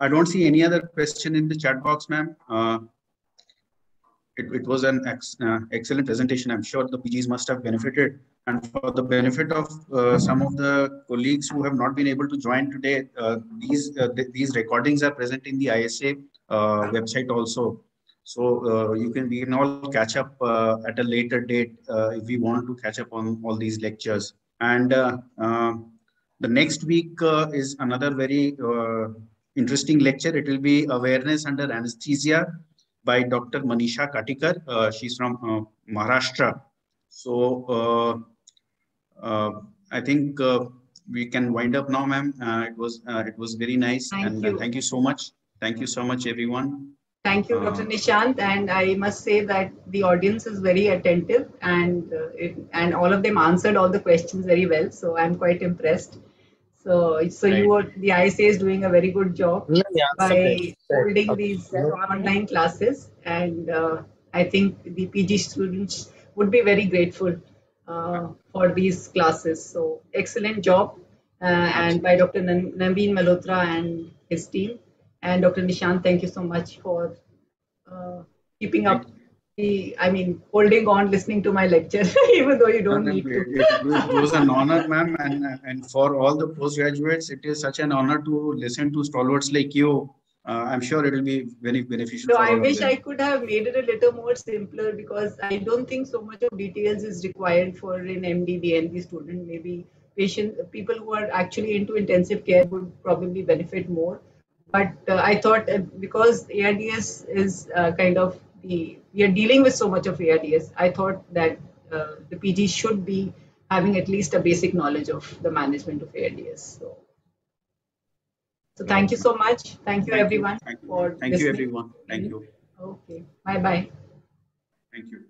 I don't see any other question in the chat box, ma'am. Uh, it, it was an ex, uh, excellent presentation. I'm sure the PGs must have benefited. And for the benefit of uh, some of the colleagues who have not been able to join today, uh, these uh, th- these recordings are present in the ISA uh, website also. So uh, you can we can all catch up at a later date if we want to catch up on all these lectures. And uh, the next week is another very interesting lecture. It will be awareness under anesthesia by Dr. Manisha Katikar. Uh, she's from uh, Maharashtra. So uh, I think uh, we can wind up now, ma'am. Uh, it was uh, it was very nice, Thank and uh, you. thank you so much. Thank you so much, everyone. Thank you, Uh, Dr. Nishant, and I must say that the audience is very attentive, and uh, it, and all of them answered all the questions very well. So I'm quite impressed. So so you were the ISA is doing a very good job by holding these uh, online classes, and uh, I think the PG students would be very grateful uh, for these classes. So excellent job, uh, and by Dr. Nan- Naveen Malhotra and his team, and Dr. Nishant, thank you so much for uh, keeping up be, I mean, holding on, listening to my lecture, (laughs) even though you don't need to. It, it was an honor, ma'am, and and for all the postgraduates, it is such an honor to listen to stalwarts like you. Uh, I'm sure it will be very beneficial. No, I wish I could have made it a little more simpler because I don't think so much of details is required for an MD, DNB student. Maybe patient people who are actually into intensive care would probably benefit more. But uh, I thought uh, because ARDS is uh, kind of the we are dealing with so much of ARDS, I thought that uh, the PG should be having at least a basic knowledge of the management of ARDS. So, so thank you so much. Thank you Thank you. everyone Thank you. for Thank you, everyone. Thank you. Okay. Bye bye. Thank you.